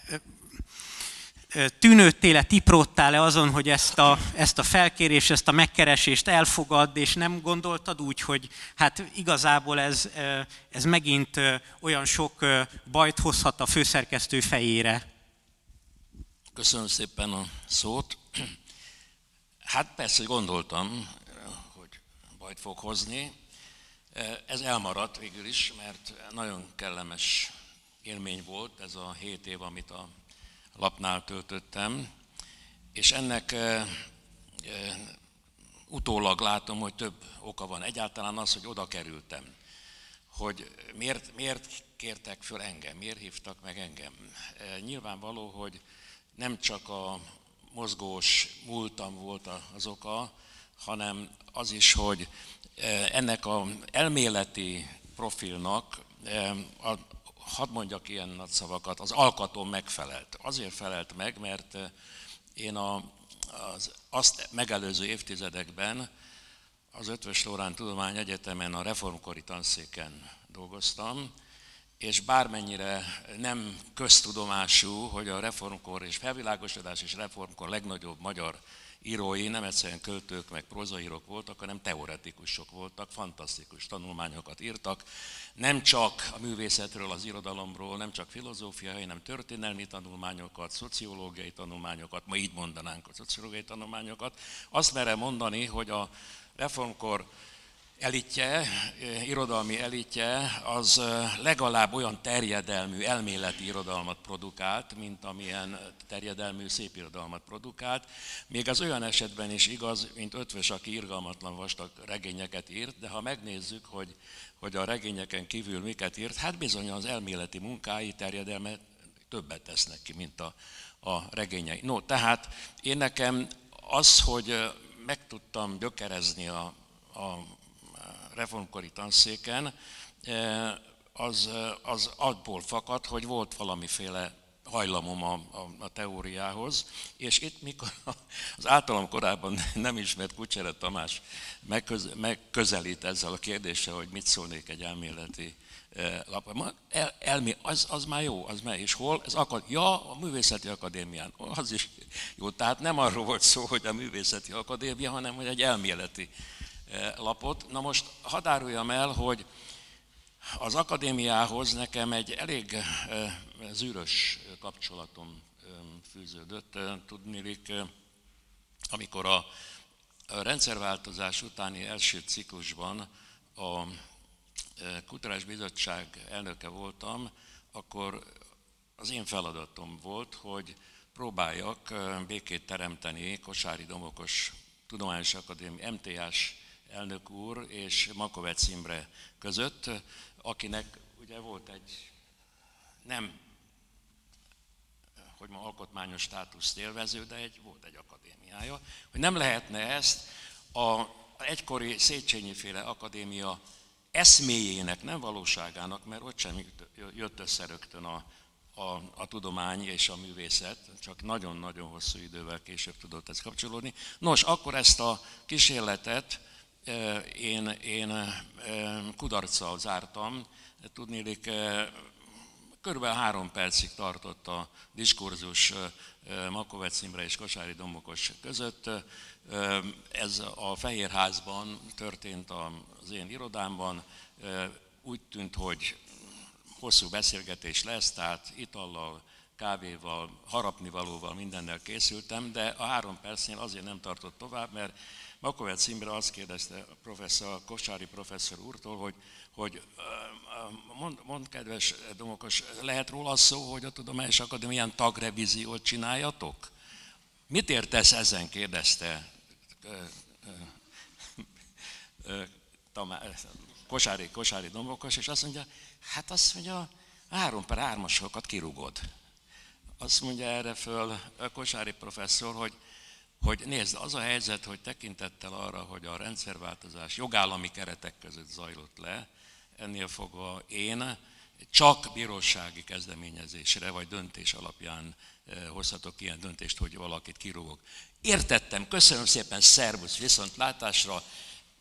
tűnődtél-e, tipródtál-e azon, hogy ezt a, ezt a felkérést, ezt a megkeresést elfogadd, és nem gondoltad úgy, hogy hát igazából ez, ez megint olyan sok bajt hozhat a főszerkesztő fejére? Köszönöm szépen a szót. Hát persze, hogy gondoltam, hogy bajt fog hozni. Ez elmaradt végül is, mert nagyon kellemes élmény volt ez a hét év, amit a lapnál töltöttem, és ennek utólag látom, hogy több oka van. Egyáltalán az, hogy oda kerültem, hogy miért, miért kértek föl engem, miért hívtak meg engem. Nyilvánvaló, hogy nem csak a mozgós múltam volt az oka, hanem az is, hogy ennek a elméleti profilnak hadd mondjak ilyen nagy szavakat, az alkatom megfelelt. Azért felelt meg, mert eh, én a, az azt megelőző évtizedekben az Ötvös Lórán Tudomány Egyetemen a reformkori tanszéken dolgoztam, és bármennyire nem köztudomású, hogy a reformkor és felvilágosodás és reformkor legnagyobb magyar írói nem egyszerűen költők meg prózaírók voltak, hanem teoretikusok voltak, fantasztikus tanulmányokat írtak, nem csak a művészetről, az irodalomról, nem csak filozófiai, hanem történelmi tanulmányokat, szociológiai tanulmányokat, ma így mondanánk a szociológiai tanulmányokat. Azt merem mondani, hogy a reformkor elitje, irodalmi elitje, az legalább olyan terjedelmű elméleti irodalmat produkált, mint amilyen terjedelmű szépirodalmat produkált. Még az olyan esetben is igaz, mint Ötvös, aki irgalmatlan vastag regényeket írt, de ha megnézzük, hogy, hogy a regényeken kívül miket írt, hát bizony az elméleti munkái terjedelme többet tesznek ki, mint a, a regényei. No, tehát én nekem az, hogy meg tudtam gyökerezni a, a reformkori tanszéken, eh, az, eh, az abból fakad, hogy volt valamiféle hajlamom a, a, a teóriához, és itt mikor az általam korábban nem ismert Kucsere Tamás megköz, megközelít ezzel a kérdéssel, hogy mit szólnék egy elméleti eh, lap. El, elmé, az, az már jó, az már, és hol? Ez akad, ja, a Művészeti Akadémián, az is jó. Tehát nem arról volt szó, hogy a Művészeti Akadémia, hanem hogy egy elméleti lapot. Na most hadd áruljam el, hogy az akadémiához nekem egy elég eh, zűrös kapcsolatom eh, fűződött. Tudnélik, amikor a rendszerváltozás utáni első ciklusban a Kutatás Bizottság elnöke voltam, akkor az én feladatom volt, hogy próbáljak békét teremteni Kosári Domokos Tudományos Akadémia, MTH elnök úr és Makovec Imre között, akinek ugye volt egy nem hogy ma alkotmányos státuszt élvező, de egy, volt egy akadémiája, hogy nem lehetne ezt a egykori Széchenyi féle akadémia eszméjének, nem valóságának, mert ott sem jött össze rögtön a, a, a tudomány és a művészet, csak nagyon-nagyon hosszú idővel később tudott ez kapcsolódni. Nos, akkor ezt a kísérletet én, én kudarccal zártam. Tudnélik, körülbelül három percig tartott a diskurzus Makovec Imre és Kosári Dombokos között. Ez a Fehérházban történt az én irodámban. Úgy tűnt, hogy hosszú beszélgetés lesz, tehát itallal, kávéval, harapnivalóval, mindennel készültem, de a három percnél azért nem tartott tovább, mert Makovec Imre azt kérdezte a professzor, Kosári professzor úrtól, hogy, hogy mond, mond, kedves Domokos, lehet róla szó, hogy a Tudományos Akadémián tagrevíziót csináljatok? Mit értesz ezen, kérdezte Kosári, Kosári Domokos, és azt mondja, hát azt mondja, három per hármasokat kirúgod. Azt mondja erre föl Kosári professzor, hogy hogy nézd, az a helyzet, hogy tekintettel arra, hogy a rendszerváltozás jogállami keretek között zajlott le, ennél fogva én csak bírósági kezdeményezésre vagy döntés alapján hozhatok ilyen döntést, hogy valakit kirúgok. Értettem, köszönöm szépen, szervusz, viszont látásra,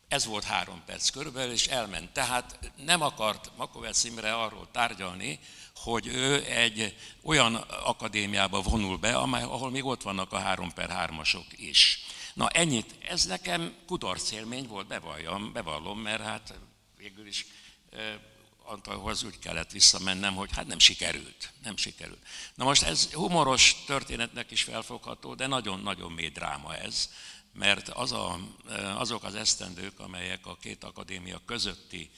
ez volt három perc körülbelül, és elment. Tehát nem akart Makovec Imre arról tárgyalni, hogy ő egy olyan akadémiába vonul be, amely, ahol még ott vannak a 3 per 3-asok is. Na ennyit, ez nekem kudarc élmény volt, bevalljam, bevallom, mert hát végül is Antalhoz úgy kellett visszamennem, hogy hát nem sikerült, nem sikerült. Na most ez humoros történetnek is felfogható, de nagyon-nagyon mély dráma ez, mert az a, azok az esztendők, amelyek a két akadémia közötti,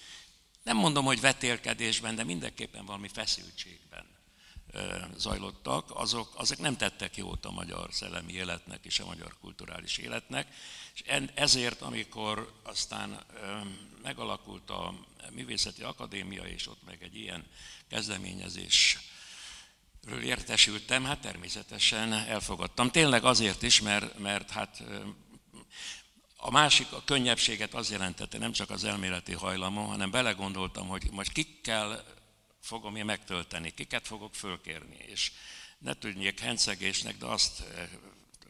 nem mondom, hogy vetélkedésben, de mindenképpen valami feszültségben zajlottak, azok, azok nem tettek jót a magyar szellemi életnek és a magyar kulturális életnek, és ezért, amikor aztán megalakult a Művészeti Akadémia, és ott meg egy ilyen kezdeményezés értesültem, hát természetesen elfogadtam. Tényleg azért is, mert, mert hát a másik, a könnyebbséget az jelentette, nem csak az elméleti hajlamom, hanem belegondoltam, hogy most kikkel fogom én megtölteni, kiket fogok fölkérni, és ne tudjék hencegésnek, de azt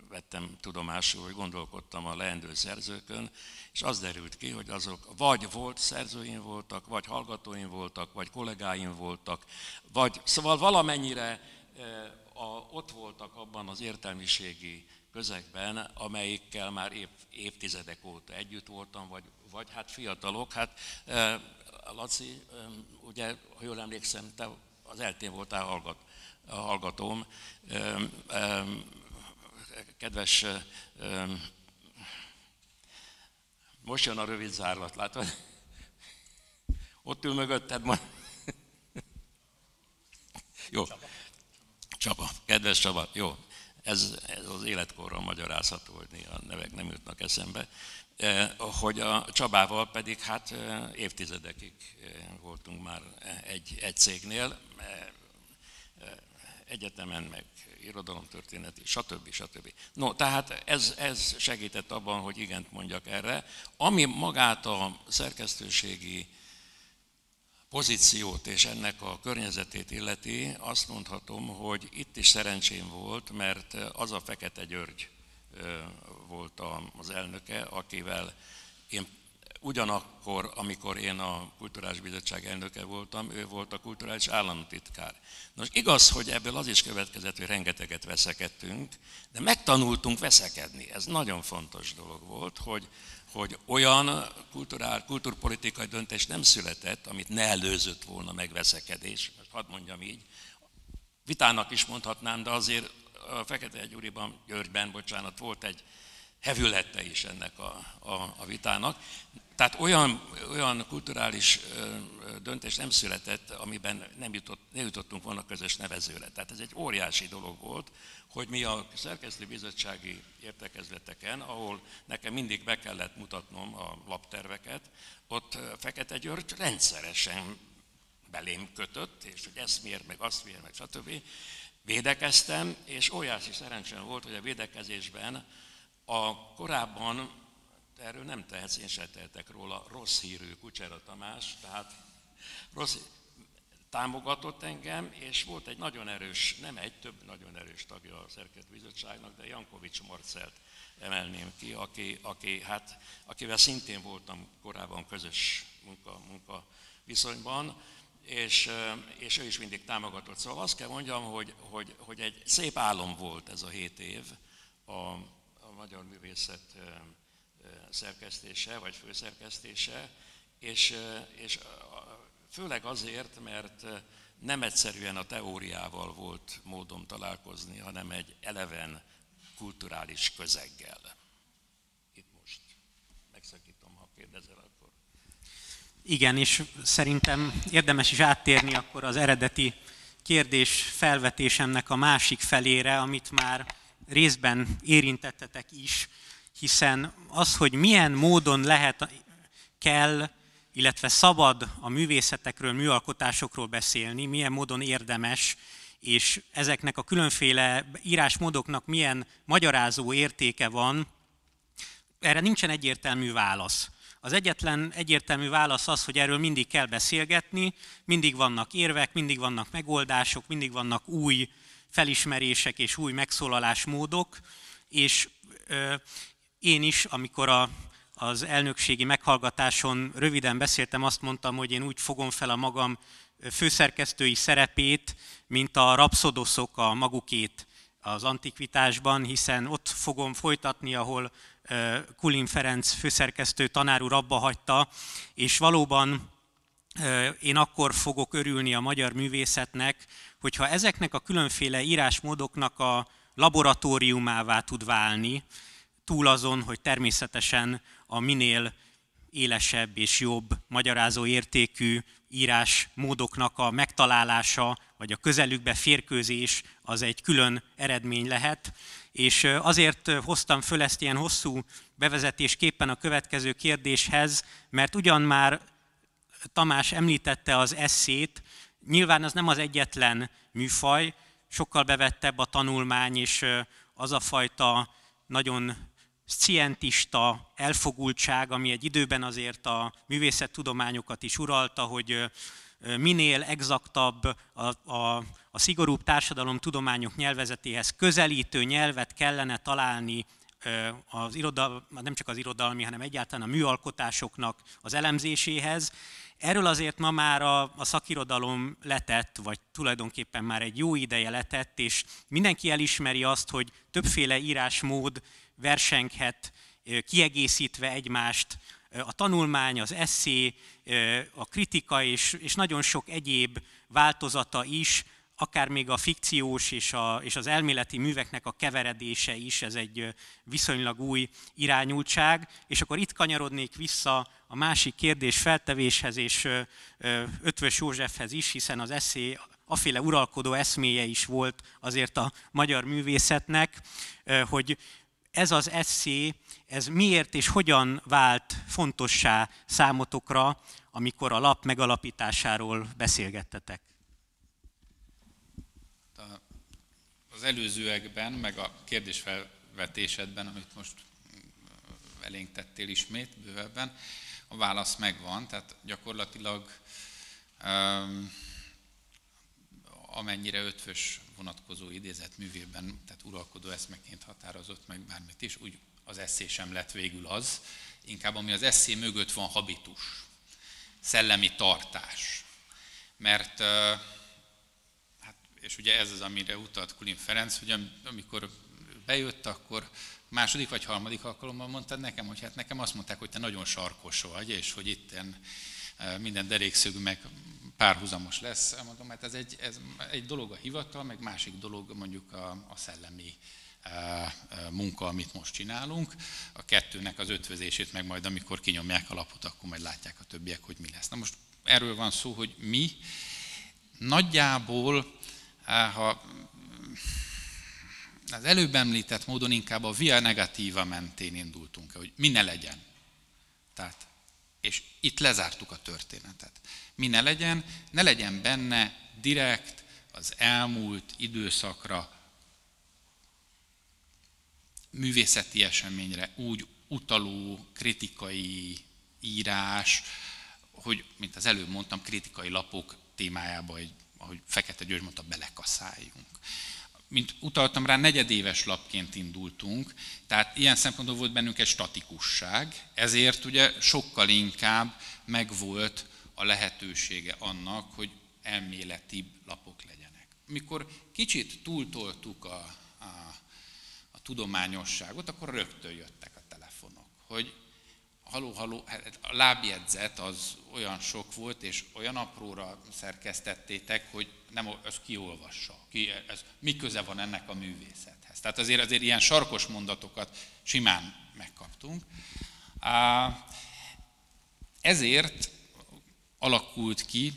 vettem tudomásul, hogy gondolkodtam a leendő szerzőkön, és az derült ki, hogy azok vagy volt szerzőim voltak, vagy hallgatóim voltak, vagy kollégáim voltak, vagy szóval valamennyire a, ott voltak abban az értelmiségi közegben, amelyikkel már év, évtizedek óta együtt voltam, vagy, vagy hát fiatalok. Hát Laci, ugye, ha jól emlékszem, te az eltén voltál hallgat, hallgatóm. Kedves, most jön a rövid zárlat, látod? Ott ül mögötted ma. Jó. Csaba. Kedves Csaba, jó. Ez, ez az életkorral magyarázható, hogy néha nevek nem jutnak eszembe. Eh, hogy a Csabával pedig hát eh, évtizedekig eh, voltunk már egy, egy cégnél, egyetemen, meg irodalomtörténeti, stb. stb. No, tehát ez, ez segített abban, hogy igent mondjak erre. Ami magát a szerkesztőségi pozíciót és ennek a környezetét illeti, azt mondhatom, hogy itt is szerencsém volt, mert az a Fekete György volt az elnöke, akivel én ugyanakkor, amikor én a Kulturális Bizottság elnöke voltam, ő volt a kulturális államtitkár. Nos, igaz, hogy ebből az is következett, hogy rengeteget veszekedtünk, de megtanultunk veszekedni. Ez nagyon fontos dolog volt, hogy, hogy olyan kulturál, kulturpolitikai döntés nem született, amit ne előzött volna megveszekedés. Most hadd mondjam így. Vitának is mondhatnám, de azért a Fekete Gyuriban, Györgyben, bocsánat, volt egy hevülete is ennek a, a, a vitának. Tehát olyan, olyan kulturális döntés nem született, amiben nem, jutott, nem jutottunk volna közös nevezőre. Tehát ez egy óriási dolog volt, hogy mi a szerkesztőbizottsági értekezleteken, ahol nekem mindig be kellett mutatnom a lapterveket, ott Fekete György rendszeresen belém kötött, és hogy ezt miért, meg azt miért, meg stb. Védekeztem, és óriási szerencsém volt, hogy a védekezésben a korábban, erről nem tehetsz, én se tehetek róla, rossz hírű Kucsera Tamás, tehát rossz, támogatott engem, és volt egy nagyon erős, nem egy, több nagyon erős tagja a szerkesztőbizottságnak, de Jankovics Marcelt emelném ki, aki, aki, hát, akivel szintén voltam korábban közös munka, munka viszonyban, és, és ő is mindig támogatott. Szóval azt kell mondjam, hogy, hogy, hogy egy szép álom volt ez a hét év a magyar művészet szerkesztése, vagy főszerkesztése, és, és Főleg azért, mert nem egyszerűen a teóriával volt módom találkozni, hanem egy eleven kulturális közeggel. Itt most megszakítom, ha kérdezel, akkor. Igen, és szerintem érdemes is áttérni akkor az eredeti kérdés felvetésemnek a másik felére, amit már részben érintettetek is, hiszen az, hogy milyen módon lehet, kell illetve szabad a művészetekről, műalkotásokról beszélni, milyen módon érdemes, és ezeknek a különféle írásmódoknak milyen magyarázó értéke van, erre nincsen egyértelmű válasz. Az egyetlen egyértelmű válasz az, hogy erről mindig kell beszélgetni, mindig vannak érvek, mindig vannak megoldások, mindig vannak új felismerések és új megszólalásmódok, és én is, amikor a, az elnökségi meghallgatáson röviden beszéltem, azt mondtam, hogy én úgy fogom fel a magam főszerkesztői szerepét, mint a rapszodoszok a magukét az antikvitásban, hiszen ott fogom folytatni, ahol Kulin Ferenc főszerkesztő tanár úr abba hagyta, és valóban én akkor fogok örülni a magyar művészetnek, hogyha ezeknek a különféle írásmódoknak a laboratóriumává tud válni, túl azon, hogy természetesen a minél élesebb és jobb magyarázó értékű írásmódoknak a megtalálása, vagy a közelükbe férkőzés az egy külön eredmény lehet. És azért hoztam föl ezt ilyen hosszú bevezetésképpen a következő kérdéshez, mert ugyan már Tamás említette az eszét, nyilván az nem az egyetlen műfaj, sokkal bevettebb a tanulmány, és az a fajta nagyon scientista elfogultság, ami egy időben azért a művészettudományokat is uralta, hogy minél exaktabb a, a, a szigorúbb társadalomtudományok nyelvezetéhez közelítő nyelvet kellene találni az irodalmi, nem csak az irodalmi, hanem egyáltalán a műalkotásoknak az elemzéséhez. Erről azért ma már a, a szakirodalom letett, vagy tulajdonképpen már egy jó ideje letett, és mindenki elismeri azt, hogy többféle írásmód versenghet, kiegészítve egymást, a tanulmány, az eszé, a kritika és, és nagyon sok egyéb változata is, akár még a fikciós és, a, és az elméleti műveknek a keveredése is, ez egy viszonylag új irányultság. És akkor itt kanyarodnék vissza a másik kérdés feltevéshez és Ötvös Józsefhez is, hiszen az eszé aféle uralkodó eszméje is volt azért a magyar művészetnek, hogy ez az eszé, ez miért és hogyan vált fontossá számotokra, amikor a lap megalapításáról beszélgettetek? Az előzőekben, meg a kérdésfelvetésedben, amit most elénk tettél ismét bővebben, a válasz megvan, tehát gyakorlatilag amennyire ötvös vonatkozó idézet művében, tehát uralkodó eszmeként határozott meg bármit is, úgy az eszé sem lett végül az, inkább ami az eszé mögött van habitus, szellemi tartás. Mert, hát, és ugye ez az, amire utalt Kulin Ferenc, hogy amikor bejött, akkor második vagy harmadik alkalommal mondtad nekem, hogy hát nekem azt mondták, hogy te nagyon sarkos vagy, és hogy itt minden derékszögű meg párhuzamos lesz. Mondom, hát ez egy, ez egy dolog a hivatal, meg másik dolog mondjuk a, a szellemi e, e, munka, amit most csinálunk. A kettőnek az ötvözését meg majd, amikor kinyomják a lapot, akkor majd látják a többiek, hogy mi lesz. Na most erről van szó, hogy mi nagyjából, e, ha az előbb említett módon inkább a via negatíva mentén indultunk, hogy mi ne legyen. Tehát, és itt lezártuk a történetet mi ne legyen, ne legyen benne direkt az elmúlt időszakra művészeti eseményre úgy utaló kritikai írás, hogy, mint az előbb mondtam, kritikai lapok témájába, egy, ahogy Fekete György mondta, belekaszáljunk. Mint utaltam rá, negyedéves lapként indultunk, tehát ilyen szempontból volt bennünk egy statikusság, ezért ugye sokkal inkább megvolt a lehetősége annak, hogy elméleti lapok legyenek. Mikor kicsit túltoltuk a, a, a tudományosságot, akkor rögtön jöttek a telefonok, hogy haló, haló, hát a lábjegyzet az olyan sok volt, és olyan apróra szerkesztettétek, hogy nem, ez kiolvassa, ki, ez, mi köze van ennek a művészethez. Tehát azért, azért ilyen sarkos mondatokat simán megkaptunk. Ezért alakult ki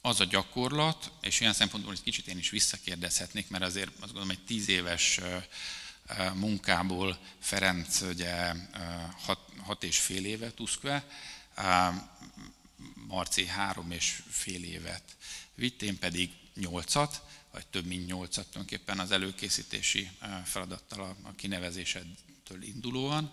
az a gyakorlat, és olyan szempontból, hogy kicsit én is visszakérdezhetnék, mert azért azt gondolom, egy tíz éves munkából Ferenc ugye hat, hat és fél évet tuszkve, Marci három és fél évet vitt, én pedig nyolcat, vagy több mint nyolcat tulajdonképpen az előkészítési feladattal a, kinevezésedtől indulóan.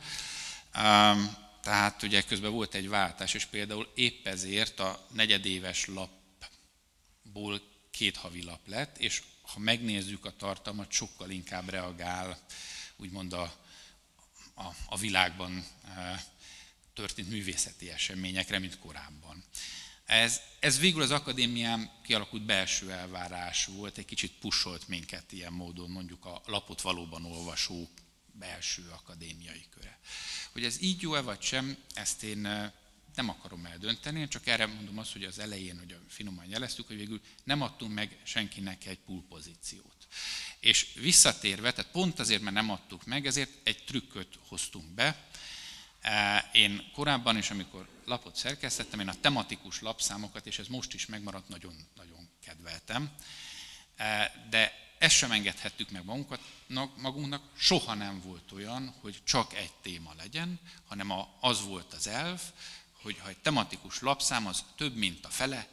tehát ugye közben volt egy váltás, és például épp ezért a negyedéves lapból két havi lap lett, és ha megnézzük a tartalmat, sokkal inkább reagál úgymond a, a, a világban történt művészeti eseményekre, mint korábban. Ez, ez végül az akadémián kialakult belső elvárás volt, egy kicsit pusolt minket ilyen módon, mondjuk a lapot valóban olvasó belső akadémiai köre. Hogy ez így jó-e vagy sem, ezt én nem akarom eldönteni, csak erre mondom azt, hogy az elején, hogy finoman jeleztük, hogy végül nem adtunk meg senkinek egy pozíciót. És visszatérve, tehát pont azért, mert nem adtuk meg, ezért egy trükköt hoztunk be. Én korábban is, amikor lapot szerkesztettem, én a tematikus lapszámokat, és ez most is megmaradt, nagyon, nagyon kedveltem. De ezt sem engedhettük meg magunknak, magunknak, soha nem volt olyan, hogy csak egy téma legyen, hanem az volt az elv, hogy ha egy tematikus lapszám, az több, mint a fele,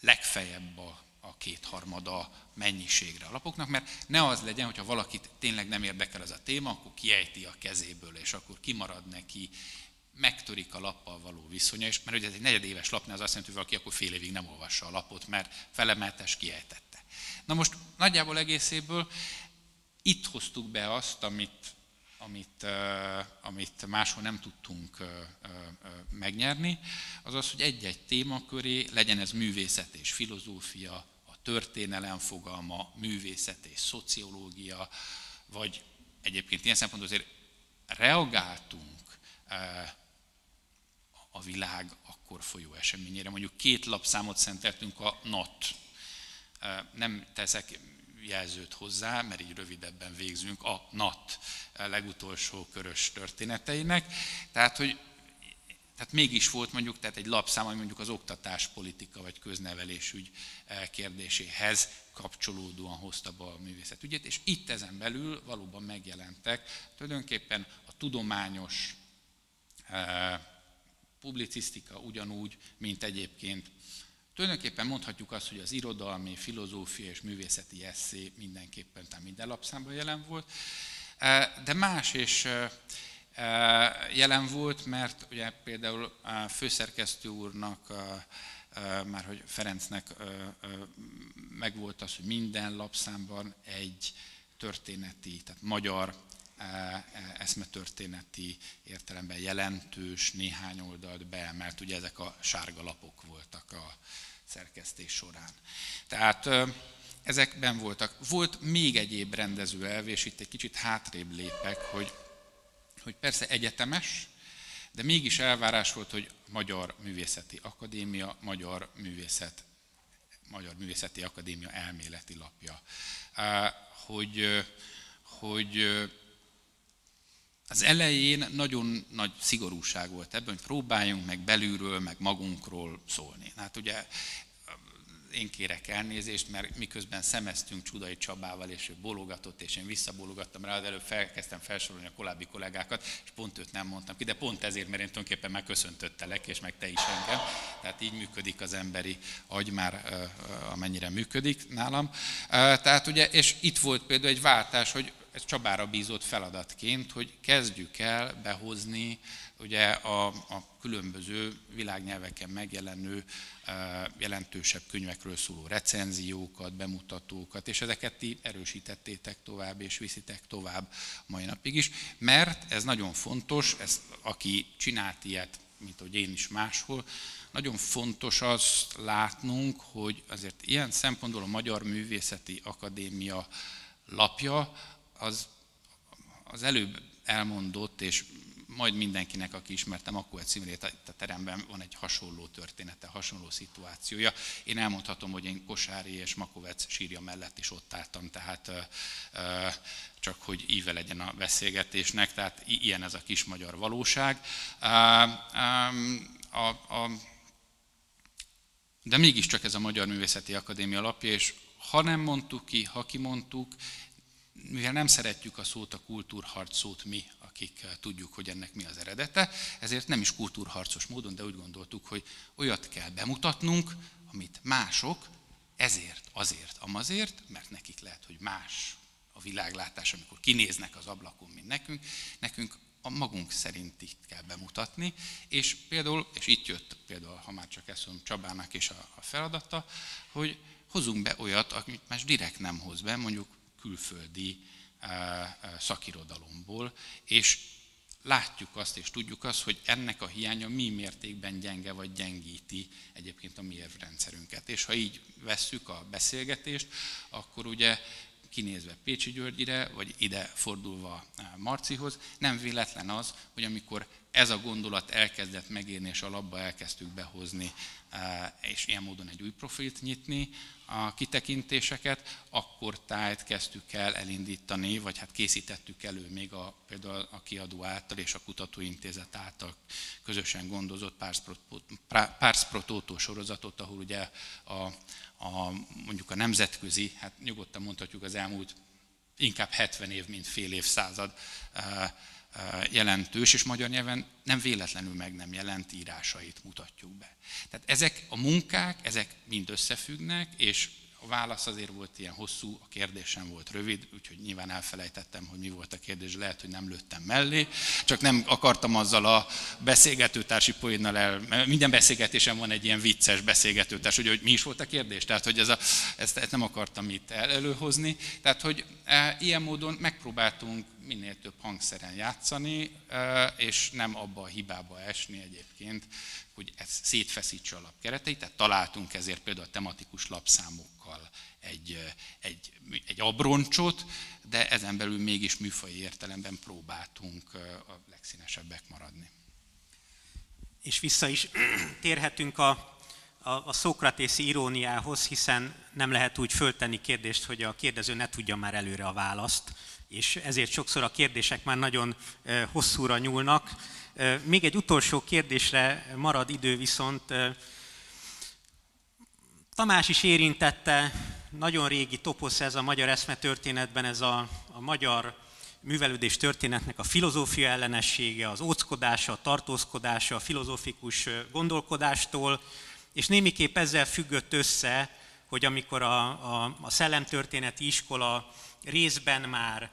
legfeljebb a, a kétharmada mennyiségre a lapoknak, mert ne az legyen, hogyha valakit tényleg nem érdekel ez a téma, akkor kiejti a kezéből, és akkor kimarad neki, megtörik a lappal való viszonya, és mert ugye ez egy negyedéves lapnál az azt jelenti, hogy valaki akkor fél évig nem olvassa a lapot, mert felemeltes kiejtette. Na most nagyjából egészéből itt hoztuk be azt, amit amit, amit máshol nem tudtunk megnyerni, az az, hogy egy-egy témaköré, legyen ez művészet és filozófia, a történelem fogalma, művészet és szociológia, vagy egyébként ilyen szempontból azért reagáltunk a világ akkor folyó eseményére. Mondjuk két lapszámot szenteltünk a NAT. Nem teszek jelzőt hozzá, mert így rövidebben végzünk a NAT legutolsó körös történeteinek. Tehát, hogy tehát mégis volt mondjuk tehát egy lapszám, ami mondjuk az oktatáspolitika vagy köznevelésügy eh, kérdéséhez kapcsolódóan hozta be a művészetügyet, és itt ezen belül valóban megjelentek tulajdonképpen a tudományos eh, publicisztika ugyanúgy, mint egyébként Tulajdonképpen mondhatjuk azt, hogy az irodalmi, filozófia és művészeti eszé mindenképpen tehát minden lapszámban jelen volt, e, de más is e, e, jelen volt, mert ugye például a főszerkesztő úrnak, már hogy Ferencnek megvolt az, hogy minden lapszámban egy történeti, tehát magyar eszmetörténeti értelemben jelentős néhány oldalt beemelt, ugye ezek a sárga lapok voltak a szerkesztés során. Tehát ezekben voltak. Volt még egyéb rendező elv, és itt egy kicsit hátrébb lépek, hogy, hogy persze egyetemes, de mégis elvárás volt, hogy Magyar Művészeti Akadémia, Magyar Művészet, Magyar Művészeti Akadémia elméleti lapja. Hogy, hogy az elején nagyon nagy szigorúság volt ebben, hogy próbáljunk meg belülről, meg magunkról szólni. Hát ugye én kérek elnézést, mert miközben szemeztünk Csudai Csabával, és ő bologatott, és én visszabologattam rá, de előbb felkezdtem felsorolni a korábbi kollégákat, és pont őt nem mondtam ki, de pont ezért, mert én tulajdonképpen megköszöntöttelek, és meg te is engem. Tehát így működik az emberi agy már, amennyire működik nálam. Tehát ugye, és itt volt például egy váltás, hogy ez Csabára bízott feladatként, hogy kezdjük el behozni ugye a, a különböző világnyelveken megjelenő jelentősebb könyvekről szóló recenziókat, bemutatókat, és ezeket ti erősítettétek tovább, és viszitek tovább mai napig is, mert ez nagyon fontos, ez, aki csinált ilyet, mint hogy én is máshol, nagyon fontos azt látnunk, hogy azért ilyen szempontból a Magyar Művészeti Akadémia lapja az, az előbb elmondott, és majd mindenkinek, aki ismertem akkor egy címrét a teremben van egy hasonló története, hasonló szituációja. Én elmondhatom, hogy én Kosári és Makovec sírja mellett is ott álltam, tehát csak hogy íve legyen a beszélgetésnek, tehát ilyen ez a kis magyar valóság. A, a, de mégiscsak ez a Magyar Művészeti Akadémia alapja, és ha nem mondtuk ki, ha kimondtuk, mivel nem szeretjük a szót, a kultúrharc szót mi, akik eh, tudjuk, hogy ennek mi az eredete, ezért nem is kultúrharcos módon, de úgy gondoltuk, hogy olyat kell bemutatnunk, amit mások ezért, azért, amazért, mert nekik lehet, hogy más a világlátás, amikor kinéznek az ablakon, mint nekünk, nekünk a magunk szerint itt kell bemutatni, és például, és itt jött például, ha már csak ezt mondom, Csabának is a, a feladata, hogy hozunk be olyat, amit más direkt nem hoz be, mondjuk külföldi szakirodalomból, és látjuk azt és tudjuk azt, hogy ennek a hiánya mi mértékben gyenge vagy gyengíti egyébként a mi érvrendszerünket. És ha így vesszük a beszélgetést, akkor ugye kinézve Pécsi Györgyire, vagy ide fordulva Marcihoz, nem véletlen az, hogy amikor ez a gondolat elkezdett megérni, és alapba elkezdtük behozni, és ilyen módon egy új profilt nyitni, a kitekintéseket, akkor tájt kezdtük el elindítani, vagy hát készítettük elő még a, például a kiadó által és a kutatóintézet által közösen gondozott Pars Pro Toto sorozatot, ahol ugye a, a, mondjuk a nemzetközi, hát nyugodtan mondhatjuk az elmúlt inkább 70 év, mint fél évszázad jelentős, és magyar nyelven nem véletlenül meg nem jelent írásait mutatjuk be. Tehát ezek a munkák, ezek mind összefüggnek, és válasz azért volt ilyen hosszú, a kérdésem volt rövid, úgyhogy nyilván elfelejtettem, hogy mi volt a kérdés, lehet, hogy nem lőttem mellé, csak nem akartam azzal a beszélgetőtársi poénnal el, minden beszélgetésen van egy ilyen vicces beszélgetőtárs, hogy, hogy mi is volt a kérdés, tehát hogy ez a, ezt, ezt nem akartam itt el, előhozni, tehát hogy e, ilyen módon megpróbáltunk minél több hangszeren játszani, e, és nem abba a hibába esni egyébként, hogy ez szétfeszítse a lap kereteit, tehát találtunk ezért például a tematikus lapszámokkal egy, egy, egy abroncsot, de ezen belül mégis műfai értelemben próbáltunk a legszínesebbek maradni. És vissza is térhetünk a, a, a szókratészi iróniához, hiszen nem lehet úgy föltenni kérdést, hogy a kérdező ne tudja már előre a választ, és ezért sokszor a kérdések már nagyon hosszúra nyúlnak. Még egy utolsó kérdésre marad idő viszont. Tamás is érintette, nagyon régi toposz ez a magyar eszmetörténetben, ez a, a magyar művelődés történetnek a filozófia ellenessége, az óckodása, a tartózkodása, a filozófikus gondolkodástól, és némiképp ezzel függött össze, hogy amikor a, a, a szellemtörténeti iskola részben már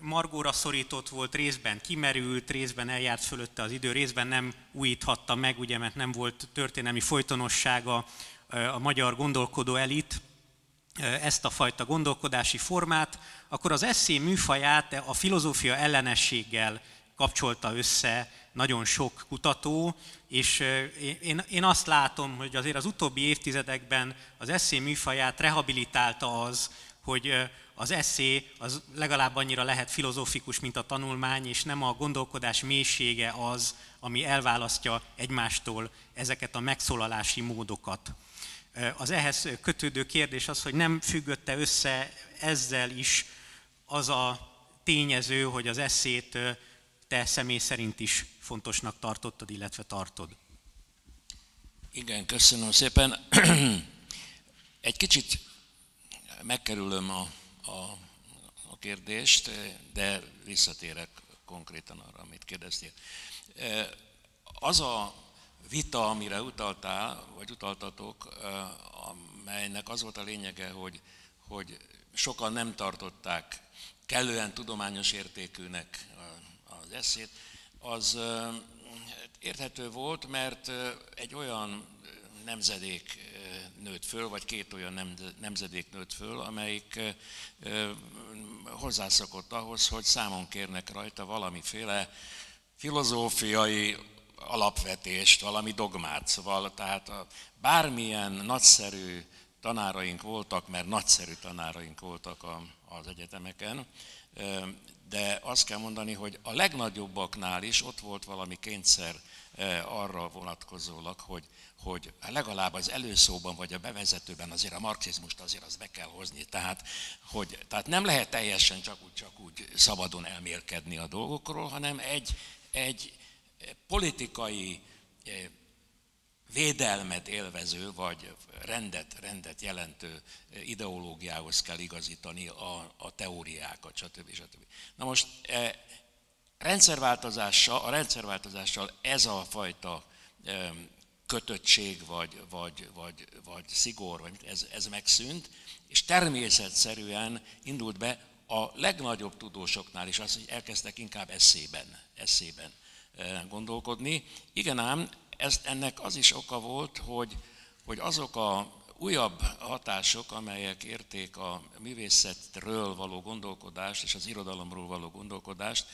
margóra szorított volt, részben kimerült, részben eljárt fölötte az idő, részben nem újíthatta meg, ugye, mert nem volt történelmi folytonossága a magyar gondolkodó elit, ezt a fajta gondolkodási formát, akkor az eszé műfaját a filozófia ellenességgel kapcsolta össze nagyon sok kutató, és én, én azt látom, hogy azért az utóbbi évtizedekben az eszé műfaját rehabilitálta az, hogy az eszé az legalább annyira lehet filozófikus, mint a tanulmány, és nem a gondolkodás mélysége az, ami elválasztja egymástól ezeket a megszólalási módokat. Az ehhez kötődő kérdés az, hogy nem függötte össze ezzel is az a tényező, hogy az eszét te személy szerint is fontosnak tartottad, illetve tartod. Igen, köszönöm szépen. Egy kicsit megkerülöm a a, a kérdést, de visszatérek konkrétan arra, amit kérdeztél. Az a vita, amire utaltál, vagy utaltatok, e, amelynek az volt a lényege, hogy, hogy sokan nem tartották kellően tudományos értékűnek az eszét, az e, érthető volt, mert egy olyan nemzedék nőtt föl, vagy két olyan nemzedék nőtt föl, amelyik hozzászokott ahhoz, hogy számon kérnek rajta valamiféle filozófiai alapvetést, valami dogmát. Szóval tehát a, bármilyen nagyszerű tanáraink voltak, mert nagyszerű tanáraink voltak a, az egyetemeken, de azt kell mondani, hogy a legnagyobbaknál is ott volt valami kényszer arra vonatkozólag, hogy hogy legalább az előszóban vagy a bevezetőben azért a marxizmust azért az be kell hozni. Tehát, hogy, tehát nem lehet teljesen csak úgy, csak úgy szabadon elmérkedni a dolgokról, hanem egy, egy politikai eh, védelmet élvező, vagy rendet, rendet jelentő ideológiához kell igazítani a, a teóriákat, stb. stb. Na most e, rendszerváltozással, a rendszerváltozással ez a fajta kötöttség, vagy, vagy, vagy, vagy szigor, vagy ez, ez megszűnt, és természetszerűen indult be a legnagyobb tudósoknál is az, hogy elkezdtek inkább eszében, eszében gondolkodni. Igen ám, ez, ennek az is oka volt, hogy, hogy azok a újabb hatások, amelyek érték a művészetről való gondolkodást és az irodalomról való gondolkodást,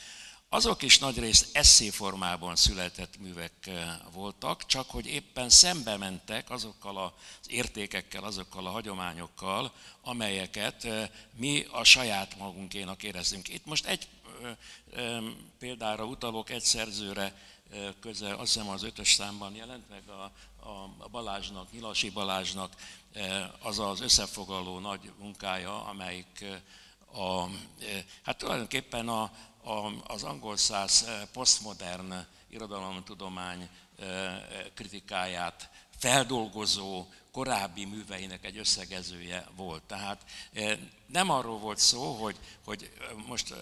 azok is nagyrészt eszéformában született művek eh, voltak, csak hogy éppen szembe mentek azokkal az értékekkel, azokkal a hagyományokkal, amelyeket eh, mi a saját magunkénak érezünk. Itt most egy eh, példára utalok, egy szerzőre közel, azt hiszem az ötös számban jelent meg a, a Balázsnak, Nyilasi Balázsnak az az összefoglaló nagy munkája, amelyik a, hát tulajdonképpen a, az angol száz posztmodern irodalomtudomány kritikáját feldolgozó korábbi műveinek egy összegezője volt. Tehát eh, nem arról volt szó, hogy, hogy most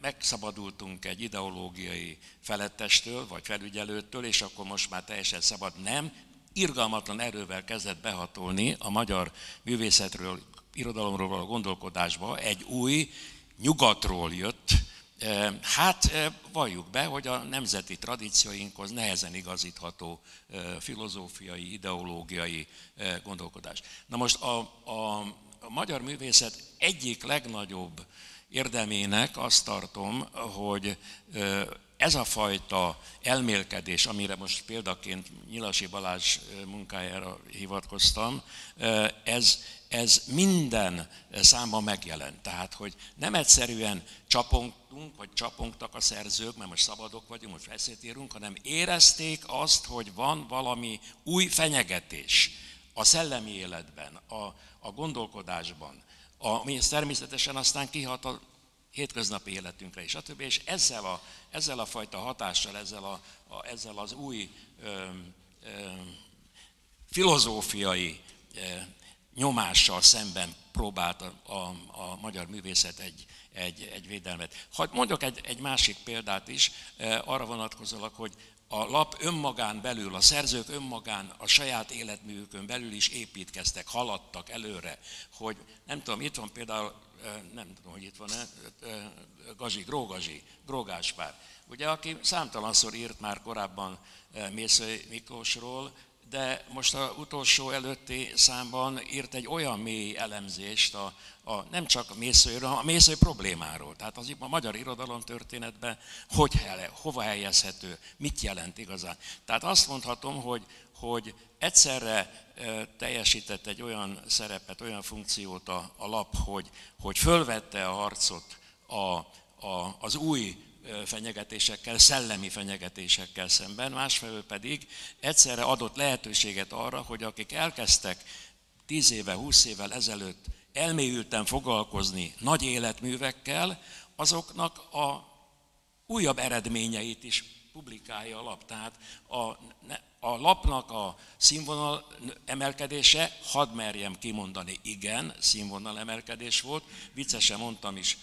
megszabadultunk egy ideológiai felettestől, vagy felügyelőtől, és akkor most már teljesen szabad. Nem, irgalmatlan erővel kezdett behatolni a magyar művészetről, irodalomról való gondolkodásba egy új, nyugatról jött, Hát valljuk be, hogy a nemzeti tradícióinkhoz nehezen igazítható filozófiai, ideológiai gondolkodás. Na most a, a, a magyar művészet egyik legnagyobb érdemének azt tartom, hogy ez a fajta elmélkedés, amire most példaként Nyilasi Balázs munkájára hivatkoztam, ez, ez minden számban megjelent. Tehát, hogy nem egyszerűen csapongtunk, vagy csapongtak a szerzők, mert most szabadok vagyunk, most feszét írunk, hanem érezték azt, hogy van valami új fenyegetés a szellemi életben, a, a gondolkodásban, ami természetesen aztán kihat a hétköznapi életünkre is, stb. És ezzel a, ezzel a fajta hatással, ezzel, a, a, ezzel az új ö, ö, filozófiai ö, nyomással szemben próbált a, a, a magyar művészet egy, egy, egy védelmet. Ha mondok egy, egy másik példát is, arra vonatkozólag, hogy a lap önmagán belül, a szerzők önmagán, a saját életművükön belül is építkeztek, haladtak előre, hogy nem tudom, itt van például, nem tudom, hogy itt van-e, Gazi, Grógazsi, Grógáspár, ugye, aki számtalanszor írt már korábban Mészői Miklósról, de most a utolsó előtti számban írt egy olyan mély elemzést a, a, nem csak a mészőről, a mésző problémáról. Tehát az a magyar irodalom történetben hogy hele, hova helyezhető, mit jelent igazán. Tehát azt mondhatom, hogy, hogy egyszerre teljesített egy olyan szerepet, olyan funkciót a, a lap, hogy, hogy fölvette a harcot a, a, az új fenyegetésekkel, szellemi fenyegetésekkel szemben, másfelől pedig egyszerre adott lehetőséget arra, hogy akik elkezdtek 10 éve, 20 évvel ezelőtt elmélyülten foglalkozni nagy életművekkel, azoknak a újabb eredményeit is publikálja a lap. Tehát a, a lapnak a színvonal emelkedése, hadd merjem kimondani, igen, színvonal emelkedés volt. Viccesen mondtam is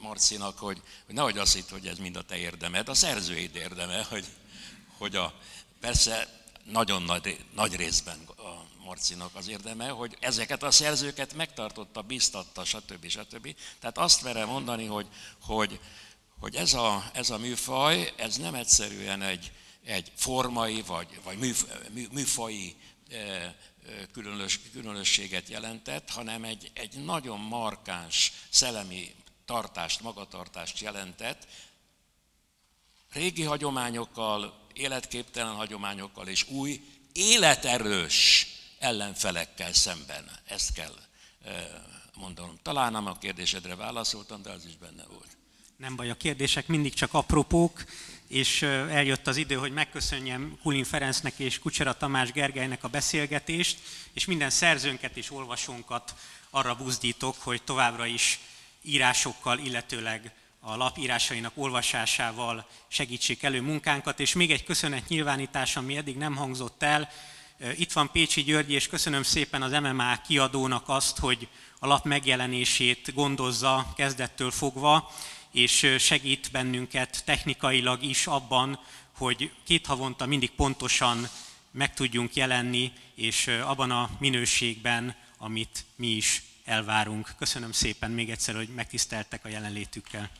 Marcinak, hogy, hogy nehogy azt hitt, hogy ez mind a te érdemed, a szerzőid érdeme, hogy, hogy a, persze nagyon nagy, nagy részben a Marcinak az érdeme, hogy ezeket a szerzőket megtartotta, biztatta, stb. stb. Tehát azt merem mondani, hogy, hogy, hogy ez, a, ez a műfaj, ez nem egyszerűen egy, egy formai vagy, vagy műf, mű, műfaji különös, különösséget jelentett, hanem egy, egy nagyon markáns szellemi tartást, magatartást jelentett, régi hagyományokkal, életképtelen hagyományokkal és új, életerős ellenfelekkel szemben. Ezt kell mondanom. Talán nem a kérdésedre válaszoltam, de az is benne volt. Nem baj, a kérdések mindig csak apropók, és eljött az idő, hogy megköszönjem Kulin Ferencnek és Kucsera Tamás Gergelynek a beszélgetést, és minden szerzőnket és olvasónkat arra buzdítok, hogy továbbra is írásokkal, illetőleg a lap írásainak olvasásával segítsék elő munkánkat, és még egy köszönet nyilvánítás, ami eddig nem hangzott el. Itt van Pécsi György, és köszönöm szépen az MMA kiadónak azt, hogy a lap megjelenését gondozza kezdettől fogva, és segít bennünket technikailag is abban, hogy két havonta mindig pontosan meg tudjunk jelenni, és abban a minőségben, amit mi is elvárunk. Köszönöm szépen még egyszer, hogy megtiszteltek a jelenlétükkel.